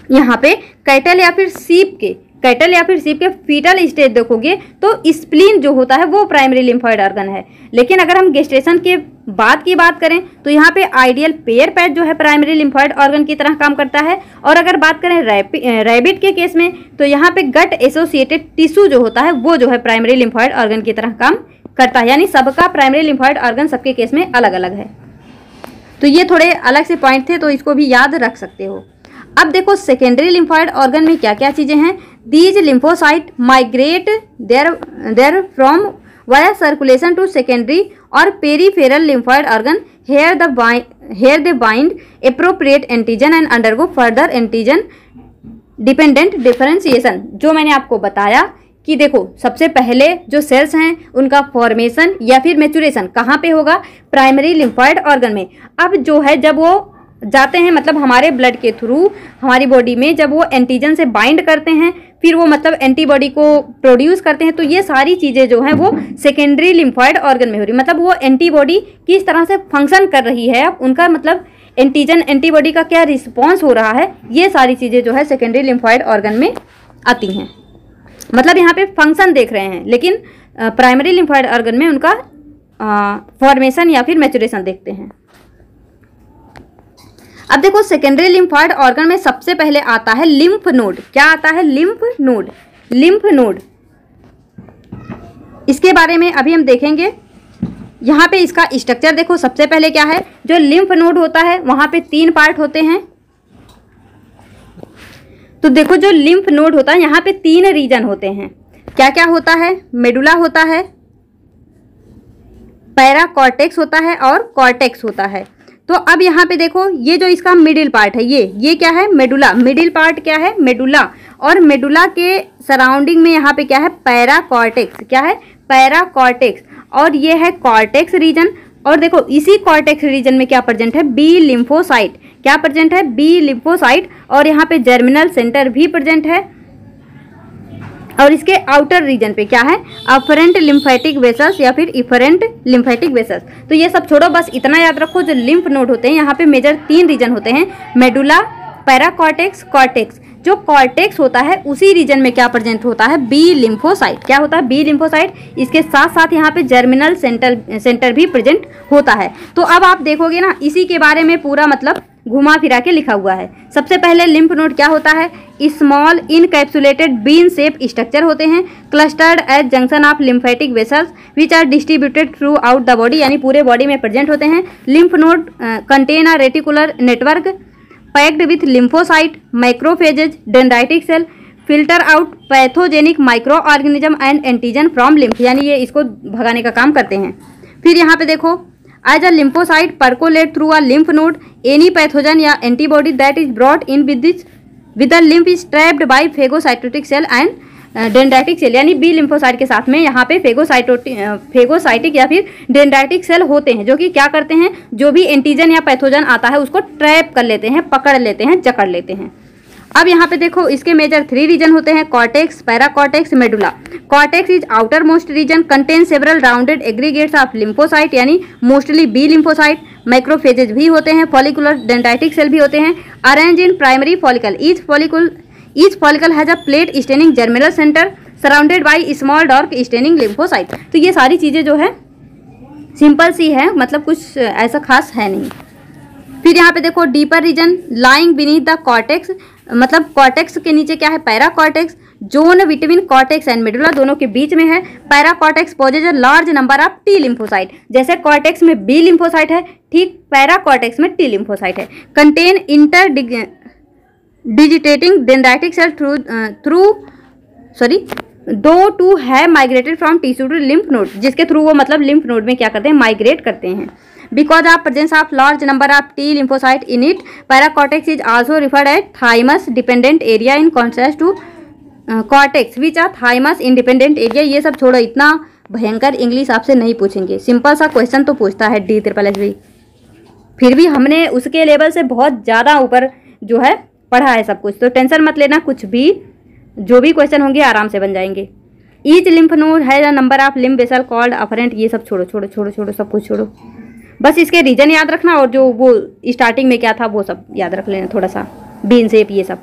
यहाँ पे कैटल या फिर सीप के कैटल या फिर सीप के फीटल स्टेज देखोगे तो स्प्लीन जो होता है, वो प्राइमरी लिम्फॉइड ऑर्गन है। लेकिन अगर हम गेस्टेशन के बाद की बात करें तो यहाँ पे आइडियल पेयर पैड जो है प्राइमरी लिम्फॉइड ऑर्गन की तरह काम करता है। और अगर बात करें रैबिट के केस में तो यहाँ पे गट एसोसिएटेड टिश्यू जो होता है, वो जो है प्राइमरी लिम्फॉइड ऑर्गन की तरह काम करता है। यानी सबका प्राइमरी लिम्फॉइड ऑर्गन सबके केस में अलग अलग है। तो ये थोड़े अलग से पॉइंट थे तो इसको भी याद रख सकते हो। अब देखो सेकेंडरी लिम्फॉइड ऑर्गन में क्या क्या चीज़ें हैं। These lymphocyte migrate there there from via circulation to secondary और peripheral lymphoid organ here they here they bind appropriate antigen and undergo further antigen dependent differentiation जो मैंने आपको बताया कि देखो, सबसे पहले जो सेल्स हैं, उनका फॉर्मेशन या फिर मेचुरेशन कहाँ पे होगा? प्राइमरी लिम्फॉइड ऑर्गन में। अब जो है, जब वो जाते हैं मतलब हमारे ब्लड के थ्रू हमारी बॉडी में जब वो एंटीजन से बाइंड करते हैं, फिर वो मतलब एंटीबॉडी को प्रोड्यूस करते हैं तो ये सारी चीज़ें जो हैं वो सेकेंडरी लिम्फॉइड ऑर्गन में हो रही मतलब वो एंटीबॉडी किस तरह से फ़ंक्शन कर रही है, अब उनका मतलब एंटीजन एंटीबॉडी का क्या रिस्पॉन्स हो रहा है, ये सारी चीज़ें जो है सेकेंडरी लिम्फॉइड ऑर्गन में आती हैं। मतलब यहाँ पे फ़ंक्शन देख रहे हैं, लेकिन प्राइमरी लिम्फॉइड ऑर्गन में उनका फॉर्मेशन या फिर मैचुरेशन देखते हैं। अब देखो सेकेंडरी लिम्फॉइड ऑर्गन में सबसे पहले आता है लिम्फ नोड क्या आता है? लिम्फ नोड लिम्फ नोड इसके बारे में अभी हम देखेंगे। यहाँ पे इसका स्ट्रक्चर देखो, सबसे पहले क्या है? जो लिम्फ नोड होता है, वहाँ पे तीन पार्ट होते हैं। तो देखो, जो लिम्फ नोड होता है, यहाँ पे तीन रीजन होते हैं। क्या क्या होता है? मेडुला होता है पैरा कॉर्टेक्स होता है और कॉर्टेक्स होता है। तो अब यहाँ पे देखो, ये जो इसका मिडिल पार्ट है, ये ये क्या है? मेडुला मिडिल पार्ट क्या है? मेडुला और मेडुला के सराउंडिंग में यहाँ पे क्या है? पैरा कॉर्टेक्स क्या है? पैरा कॉर्टेक्स और ये है कॉर्टेक्स रीजन और देखो, इसी कॉर्टेक्स रीजन में क्या प्रेजेंट है? बी लिम्फोसाइट क्या प्रेजेंट है? बी लिम्फोसाइट और यहाँ पे जर्मिनल सेंटर भी प्रेजेंट है. और इसके आउटर रीजन पे क्या है? अफरेंट लिम्फेटिक वेसल्स या फिर इफरेंट लिम्फेटिक वेसल्स तो ये सब छोड़ो, बस इतना याद रखो, जो लिम्फ नोड होते हैं, यहाँ पे मेजर तीन रीजन होते हैं मेडुला पैराकॉटिक्स कॉर्टेक्स जो कॉर्टेक्स होता है, उसी रीजन में क्या प्रेजेंट होता है? बी लिम्फोसाइट क्या होता है? बी लिम्फोसाइट इसके साथ साथ यहाँ पे जर्मिनल सेंटर सेंटर भी प्रेजेंट होता है। तो अब आप देखोगे ना, इसी के बारे में पूरा मतलब घुमा फिरा के लिखा हुआ है। सबसे पहले लिम्फ नोड क्या होता है? Small encapsulated bean shape structure होते हैं clustered as junction of lymphatic vessels which are distributed throughout the body यानी पूरे बॉडी में प्रेजेंट होते हैं। Lymph node contain reticular network packed with lymphocyte macrophages dendritic cell filter out pathogenic microorganism and antigen from lymph यानी ये इसको भगाने का काम करते हैं। फिर यहाँ पे देखो as a lymphocyte percolate through a lymph node any pathogen या antibody that is brought in with with lymph is trapped by phagocytotic cell and dendritic cell यानी बी लिम्फोसाइट के साथ में यहाँ पे फेगोसाइटोटिक फेगोसाइटिक या फिर डेंड्राइटिक सेल होते हैं, जो कि क्या करते हैं, जो भी एंटीजन या पैथोजन आता है, उसको ट्रैप कर लेते हैं, पकड़ लेते हैं, जकड़ लेते हैं। अब यहाँ पे देखो, इसके मेजर थ्री रीजन होते हैं cortex paracortex medulla cortex is outermost region contain several rounded aggregates of lymphocyte यानी मोस्टली बी लिम्फोसाइट माइक्रोफेजेज भी होते हैं फॉलिकुलर डेंटाइटिक सेल भी होते हैं। Arrange in primary follicle each follicle each follicle has a plate staining germinal centre surrounded by small dark staining lymphocyte तो ये सारी चीज़ें जो है सिंपल सी है मतलब कुछ ऐसा खास है नहीं। फिर यहाँ पे देखो deeper region lying beneath the cortex मतलब कॉर्टेक्स के नीचे क्या है? Para cortex zone between cortex and medulla दोनों के बीच में है। Para cortex possess large number of T lymphocyte जैसे कॉर्टेक्स में बी लिम्फोसाइट है, ठीक पैरा कॉर्टेक्स में टी लिम्फोसाइट है। Contain inter digitating dendritic cell through through sorry दो टू है migrated from tissue to lymph node जिसके थ्रू वो मतलब लिम्फ नोड में क्या करते हैं? माइग्रेट करते हैं। Because of presence of large number of T lymphocyte in it paracortex is also referred at thymus dependent area in contrast to cortex which are thymus independent area ये सब छोड़ो इतना भयंकर इंग्लिश आपसे नहीं पूछेंगे। सिंपल सा क्वेश्चन तो पूछता है डी त्रिपल एच भी। फिर भी हमने उसके लेवल से बहुत ज़्यादा ऊपर जो है पढ़ा है सब कुछ। तो टेंशन मत लेना, कुछ भी, जो भी क्वेश्चन होंगे आराम से बन जाएँगे। ईच लिम्फ नोड है number of lymph vessel called afferent ये सब छोड़ो छोड़ो छोड़ो छोड़ो, सब कुछ छोड़ो। बस इसके रीजन याद रखना और जो वो स्टार्टिंग में क्या था, वो सब याद रख लेना थोड़ा सा। बीन सेप ये सब।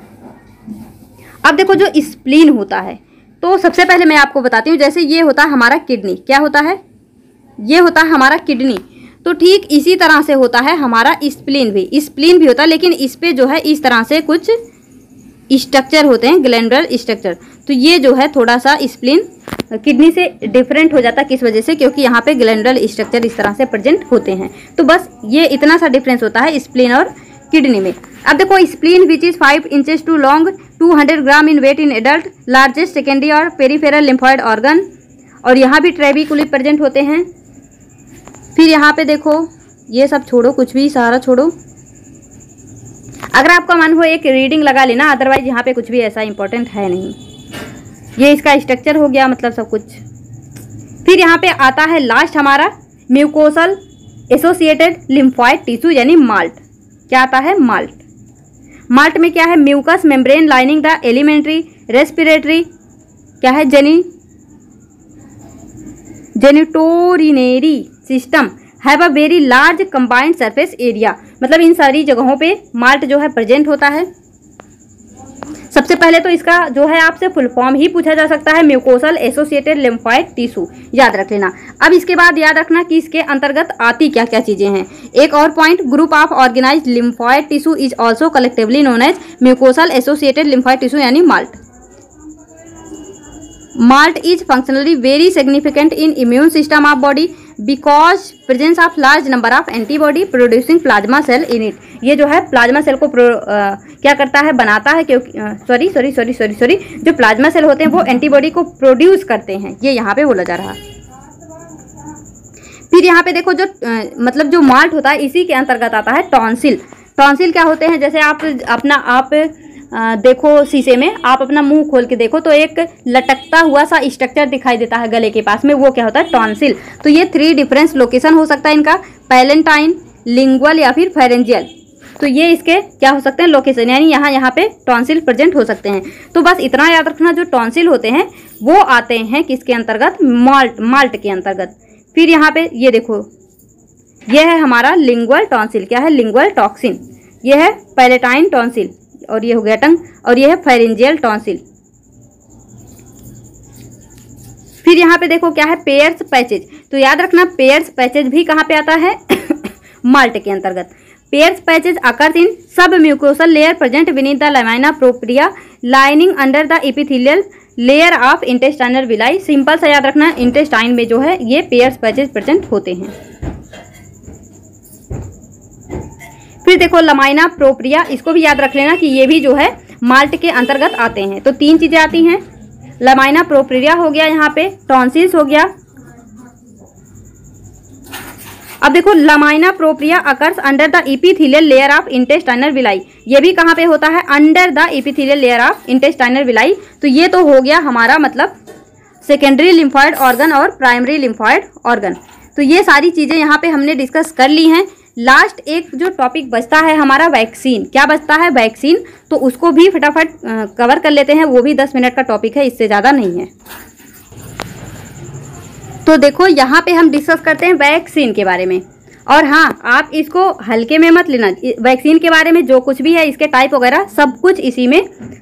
अब देखो जो स्प्लीन होता है तो सबसे पहले मैं आपको बताती हूँ, जैसे ये होता है हमारा किडनी क्या होता है? ये होता है हमारा किडनी तो ठीक इसी तरह से होता है हमारा स्प्लिन भी। स्प्लिन भी होता है, लेकिन इस पर जो है इस तरह से कुछ स्ट्रक्चर होते हैं ग्लैंडर स्ट्रक्चर तो ये जो है थोड़ा सा स्प्लिन किडनी से डिफरेंट हो जाता है किस वजह से, क्योंकि यहाँ पे ग्लैंडर स्ट्रक्चर इस तरह से प्रेजेंट होते हैं। तो बस ये इतना सा डिफरेंस होता है स्प्लिन और किडनी में। अब देखो spleen which is five inches too long two hundred gram in weight in adult largest secondary और पेरीफेरल लिम्फॉइड ऑर्गन और यहाँ भी ट्रेबिकुली प्रेजेंट होते हैं। फिर यहाँ पे देखो, ये सब छोड़ो, कुछ भी, सारा छोड़ो। अगर आपका मन हो एक रीडिंग लगा लेना अदरवाइज़ यहाँ पे कुछ भी ऐसा इंपॉर्टेंट है नहीं। ये इसका स्ट्रक्चर हो गया मतलब सब कुछ। फिर यहाँ पे आता है लास्ट हमारा म्यूकोसल एसोसिएटेड लिम्फॉइड टिश्यू यानी माल्ट क्या आता है? माल्ट माल्ट में क्या है? Mucus membrane lining the alimentary respiratory क्या है? Jenny genitourinary system have a very large combined surface area मतलब इन सारी जगहों पे माल्ट जो है प्रेजेंट होता है। सबसे पहले तो इसका जो है आपसे फुल फॉर्म ही पूछा जा सकता है म्यूकोसल एसोसिएटेड लिम्फाइड टिश्यू याद रख लेना। अब इसके बाद याद रखना कि इसके अंतर्गत आती क्या क्या चीज़ें हैं। एक और point group of organise lymphoid tissue is also collectively known as mucosal associated lymphoid tissue यानी MALT MALT is functionally very significant in immune system of body because presence of large number of antibody producing plasma cell in it ये जो है प्लाज्मा सेल को आ, क्या करता है? बनाता है क्योंकि sorry sorry sorry sorry sorry जो प्लाज्मा सेल होते हैं वो एंटीबॉडी को प्रोड्यूस करते हैं। ये यहाँ पे बोला जा रहा है। फिर यहाँ पे देखो जो आ, मतलब जो माल्ट होता है इसी के अंतर्गत आता है टॉन्सिल टॉन्सिल क्या होते हैं? जैसे आप अपना आप देखो शीशे में, आप अपना मुँह खोल के देखो तो एक लटकता हुआ सा स्ट्रक्चर दिखाई देता है गले के पास में, वो क्या होता है टॉन्सिल तो ये थ्री डिफरेंस लोकेशन हो सकता है इनका पैलेंटाइन लिंगुअल या फिर फेरेंजियल तो ये इसके क्या हो सकते हैं लोकेशन यानी यहाँ यहाँ पे टॉन्सिल प्रेजेंट हो सकते हैं. तो बस इतना याद रखना, जो टॉन्सिल होते हैं, वो आते हैं किसके अंतर्गत माल्ट माल्ट के अंतर्गत. फिर यहाँ पे ये देखो ये है हमारा लिंगुअल टॉन्सिल क्या है लिंगुअल टॉक्सिन ये है पैलेटाइन टॉन्सिल और ये हो गया टंग, और ये है फेरेंजियल टॉन्सिल फिर यहाँ पे देखो क्या है पेयर्स पैचेज तो याद रखना पेयर्स पैचेज भी कहाँ पे आता है? माल्ट के अंतर्गत। Pairs patches occurs in sub mucosal layer present beneath the lamina propria lining under the epithelial layer of intestinal villi simple सा याद रखना इंटेस्टाइन में जो है, ये पेयर्स पैचेज प्रेजेंट होते हैं। फिर देखो लमाइना, प्रोप्रिया, इसको भी याद रख लेना कि ये भी जो है माल्ट के अंतर्गत आते हैं। तो तीन चीज़ें आती हैं। लमाइना, प्रोप्रिया हो गया यहाँ पे, टॉन्सिल्स हो गया। अब देखो lamina, propria, occurs, under the epithelial layer of intestinal villi. ये भी कहाँ पे होता है? Under the epithelial layer of intestinal villi. तो ये तो हो गया हमारा मतलब सेकेंडरी लिम्फॉइड ऑर्गन और प्राइमरी लिम्फॉइड ऑर्गन तो ये सारी चीज़ें यहाँ पे हमने डिस्कस कर ली हैं। लास्ट एक जो टॉपिक बचता है हमारा वैक्सीन क्या बचता है वैक्सीन तो उसको भी फटाफट कवर कर लेते हैं, वो भी दस मिनट का टॉपिक है, इससे ज़्यादा नहीं है। तो देखो, यहाँ पे हम डिस्कस करते हैं वैक्सीन के बारे में। और हाँ आप इसको हल्के में मत लेना। वैक्सीन के बारे में जो कुछ भी है, इसके टाइप वगैरह, सब कुछ इसी में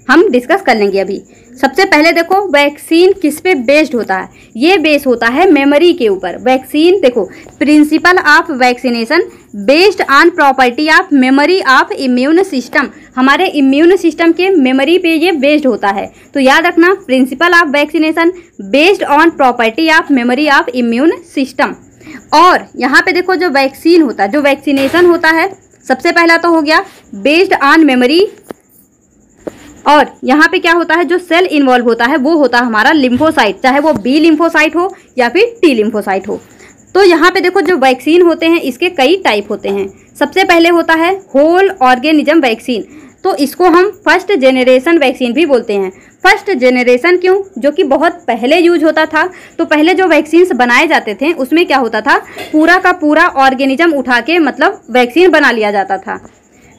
हम डिस्कस कर लेंगे अभी। सबसे पहले देखो वैक्सीन किस पे बेस्ड होता है? ये बेस होता है मेमोरी के ऊपर। वैक्सीन देखो principle of vaccination based on property of memory of immune system हमारे इम्यून सिस्टम के मेमोरी पे ये बेस्ड होता है। तो याद रखना principle of vaccination based on property of memory of immune system और यहाँ पे देखो जो वैक्सीन होता है, जो वैक्सीनेशन होता है, सबसे पहला तो हो गया बेस्ड ऑन मेमोरी और यहाँ पे क्या होता है, जो सेल इन्वॉल्व होता है, वो होता है हमारा लिम्फोसाइट चाहे वो बी लिम्फोसाइट हो या फिर टी लिम्फोसाइट हो। तो यहाँ पे देखो जो वैक्सीन होते हैं, इसके कई टाइप होते हैं। सबसे पहले होता है होल ऑर्गेनिज्म वैक्सीन तो इसको हम फ़र्स्ट जेनरेशन वैक्सीन भी बोलते हैं। फ़र्स्ट जेनरेशन क्यों? जो कि बहुत पहले यूज़ होता था। तो पहले जो वैक्सीन्स बनाए जाते थे, उसमें क्या होता था? पूरा का पूरा ऑर्गेनिज्म उठा के मतलब वैक्सीन बना लिया जाता था।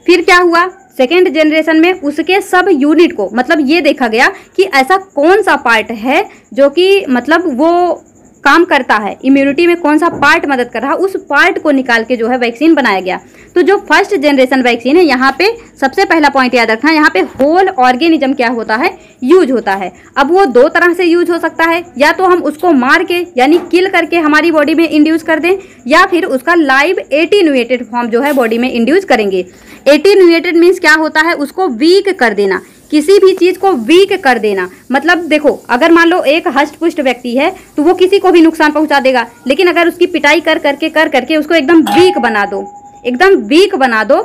फिर क्या हुआ? सेकेंड जनरेशन में उसके सब यूनिट को मतलब ये देखा गया कि ऐसा कौन सा पार्ट है जो कि मतलब वो काम करता है इम्यूनिटी में कौन सा पार्ट मदद कर रहा है, उस पार्ट को निकाल के जो है वैक्सीन बनाया गया। तो जो फ़र्स्ट जनरेशन वैक्सीन है, यहाँ पे सबसे पहला पॉइंट याद रखना, यहाँ पे होल ऑर्गेनिज्म क्या होता है? यूज़ होता है। अब वो दो तरह से यूज़ हो सकता है, या तो हम उसको मार के, यानी किल करके हमारी बॉडी में इंड्यूस कर दें, या फिर उसका लाइव एटीन्यूएटेड फॉर्म जो है बॉडी में इंड्यूस करेंगे। एटीन्यूएटेड मीन्स क्या होता है? उसको वीक कर देना। किसी भी चीज़ को वीक कर देना। मतलब देखो, अगर मान लो एक हष्ट पुष्ट व्यक्ति है तो वो किसी को भी नुकसान पहुँचा देगा। लेकिन अगर उसकी पिटाई कर, करके कर, करके उसको एकदम वीक बना दो, एकदम वीक बना दो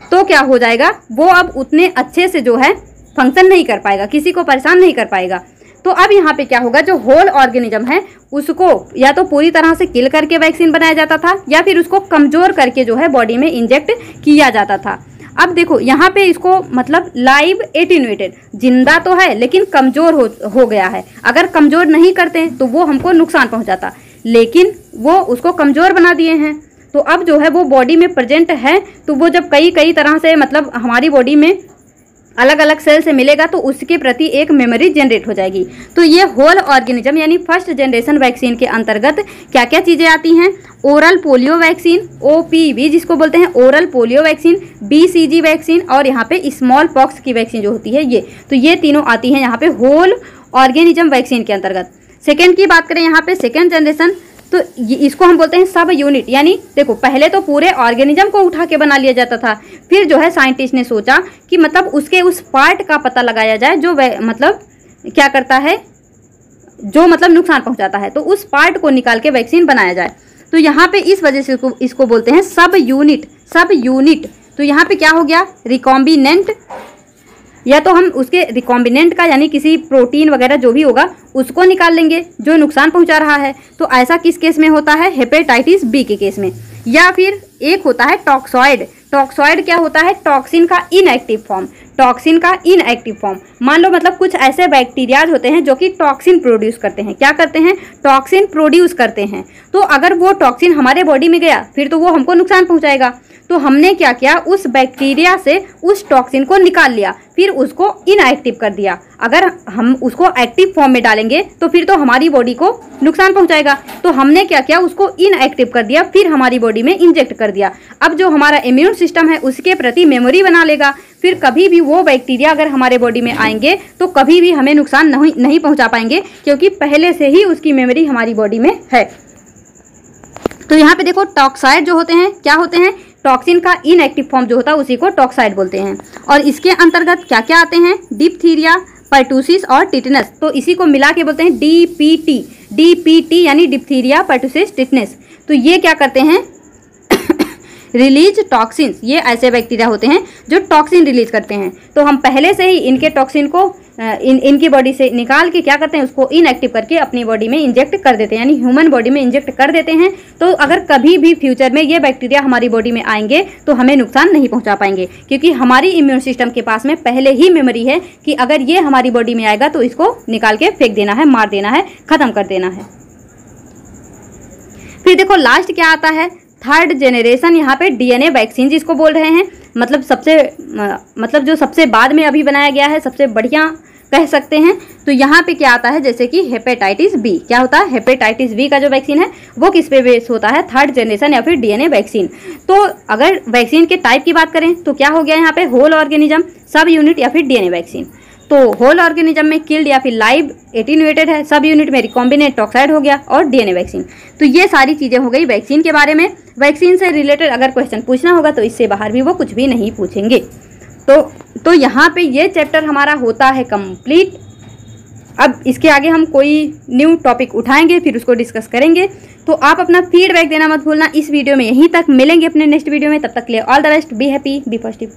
तो क्या हो जाएगा? वो अब उतने अच्छे से जो है फ़ंक्शन नहीं कर पाएगा, किसी को परेशान नहीं कर पाएगा। तो अब यहाँ पे क्या होगा? जो होल ऑर्गेनिज्म है, उसको या तो पूरी तरह से किल करके वैक्सीन बनाया जाता था, या फिर उसको कमज़ोर करके जो है बॉडी में इंजेक्ट किया जाता था। अब देखो, यहाँ पे इसको मतलब लाइव एटीनुएटेड ज़िंदा तो है, लेकिन कमज़ोर हो हो गया है। अगर कमज़ोर नहीं करते तो वो हमको नुकसान पहुँचाता। लेकिन वो उसको कमज़ोर बना दिए हैं। तो अब जो है, वो बॉडी में प्रेजेंट है। तो वो जब कई कई तरह से मतलब हमारी बॉडी में अलग अलग सेल से मिलेगा तो उसके प्रति एक मेमोरी जनरेट हो जाएगी। तो ये होल ऑर्गेनिज्म यानी फ़र्स्ट जनरेशन वैक्सीन के अंतर्गत क्या क्या चीज़ें आती हैं? ओरल पोलियो वैक्सीन OPV जिसको बोलते हैं oral polio vaccine BCG vaccine और यहाँ पे स्मॉल पॉक्स की वैक्सीन जो होती है ये। तो ये तीनों आती हैं यहाँ पे होल ऑर्गेनिज्म वैक्सीन के अंतर्गत। सेकेंड की बात करें यहाँ पे सेकेंड जनरेशन तो इसको हम बोलते हैं सब यूनिट। यानी देखो, पहले तो पूरे ऑर्गेनिज्म को उठा के बना लिया जाता था। फिर जो है साइंटिस्ट ने सोचा कि मतलब उसके उस पार्ट का पता लगाया जाए जो मतलब क्या करता है, जो मतलब नुकसान पहुंचाता है। तो उस पार्ट को निकाल के वैक्सीन बनाया जाए। तो यहाँ पे इस वजह से इसको इसको बोलते हैं सब यूनिट सब यूनिट। तो यहाँ पे क्या हो गया? रिकॉम्बिनेंट या तो हम उसके रिकॉम्बिनेंट का, यानी किसी प्रोटीन वगैरह जो भी होगा, उसको निकाल लेंगे, जो नुकसान पहुँचा रहा है। तो ऐसा किस केस में होता है? हेपेटाइटिस बी के केस में। या फिर एक होता है टॉक्सॉइड टॉक्सॉइड क्या होता है? टॉक्सिन का इनएक्टिव फॉर्म टॉक्सिन का इनएक्टिव फॉर्म मान लो मतलब कुछ ऐसे बैक्टीरियाज होते हैं जो कि टॉक्सिन प्रोड्यूस करते हैं। क्या करते हैं? टॉक्सिन प्रोड्यूस करते हैं। तो अगर वो टॉक्सिन हमारे बॉडी में गया, फिर तो वो हमको नुकसान पहुंचाएगा। तो हमने क्या किया? उस बैक्टीरिया से उस टॉक्सिन को निकाल लिया, फिर उसको इनएक्टिव कर दिया। अगर हम उसको एक्टिव फॉर्म में डालेंगे तो फिर तो हमारी बॉडी को नुकसान पहुंचाएगा। तो हमने क्या किया? उसको इनएक्टिव कर दिया, फिर हमारी बॉडी में इंजेक्ट कर दिया। अब जो हमारा इम्यून सिस्टम है, उसके प्रति मेमोरी बना लेगा। फिर कभी भी वो बैक्टीरिया अगर हमारे बॉडी में आएँगे तो कभी भी हमें नुकसान नहीं नहीं पहुँचा पाएँगे, क्योंकि पहले से ही उसकी मेमोरी हमारी बॉडी में है। तो यहाँ पे देखो टॉक्साइड जो होते हैं, क्या होते हैं? टॉक्सिन का इनएक्टिव फॉर्म जो होता है, उसी को टॉक्साइड बोलते हैं। और इसके अंतर्गत क्या क्या आते हैं? डिप्थीरिया पर्टूसिस और टिटनस तो इसी को मिला के बोलते हैं डीपीटी डीपीटी यानी डिप्थीरिया पर्टूसिस टिटनस तो ये क्या करते हैं? रिलीज़ टॉक्सिन्स, ये ऐसे बैक्टीरिया होते हैं जो टॉक्सिन रिलीज़ करते हैं। तो हम पहले से ही इनके टॉक्सिन को इन, इनकी बॉडी से निकाल के क्या करते हैं, उसको इनएक्टिव करके अपनी बॉडी में इंजेक्ट कर देते हैं, यानी ह्यूमन बॉडी में इंजेक्ट कर देते हैं। तो अगर कभी भी फ्यूचर में ये बैक्टीरिया हमारी बॉडी में आएँगे तो हमें नुकसान नहीं पहुँचा पाएँगे, क्योंकि हमारी इम्यून सिस्टम के पास में पहले ही मेमोरी है कि अगर ये हमारी बॉडी में आएगा तो इसको निकाल के फेंक देना है, मार देना है, ख़त्म कर देना है। फिर देखो लास्ट क्या आता है? थर्ड जेनरेशन यहाँ पे डीएनए वैक्सीन जिसको बोल रहे हैं मतलब सबसे मतलब जो सबसे बाद में अभी बनाया गया है, सबसे बढ़िया कह सकते हैं। तो यहाँ पे क्या आता है, जैसे कि हेपेटाइटिस बी। क्या होता है? हेपेटाइटिस बी का जो वैक्सीन है, वो किस पे बेस होता है? थर्ड जनरेशन या फिर डीएनए वैक्सीन। तो अगर वैक्सीन के टाइप की बात करें तो क्या हो गया यहाँ पे? होल ऑर्गेनिज्म, सब यूनिट या फिर डीएनए वैक्सीन। तो होल ऑर्गेनिज्म में किल्ड या फिर लाइव एटीनुएटेड है, सब यूनिट में रिकॉम्बिनेट टॉक्साइड हो गया और डीएनए वैक्सीन तो ये सारी चीज़ें हो गई वैक्सीन के बारे में. वैक्सीन से रिलेटेड अगर क्वेश्चन पूछना होगा तो इससे बाहर भी वो कुछ भी नहीं पूछेंगे. तो तो यहाँ पे ये चैप्टर हमारा होता है कंप्लीट अब इसके आगे हम कोई न्यू टॉपिक उठाएँगे, फिर उसको डिस्कस करेंगे. तो आप अपना फीडबैक देना मत भूलना. इस वीडियो में यहीं तक. मिलेंगे अपने नेक्स्ट वीडियो में. तब तक ले all the best be happy be positive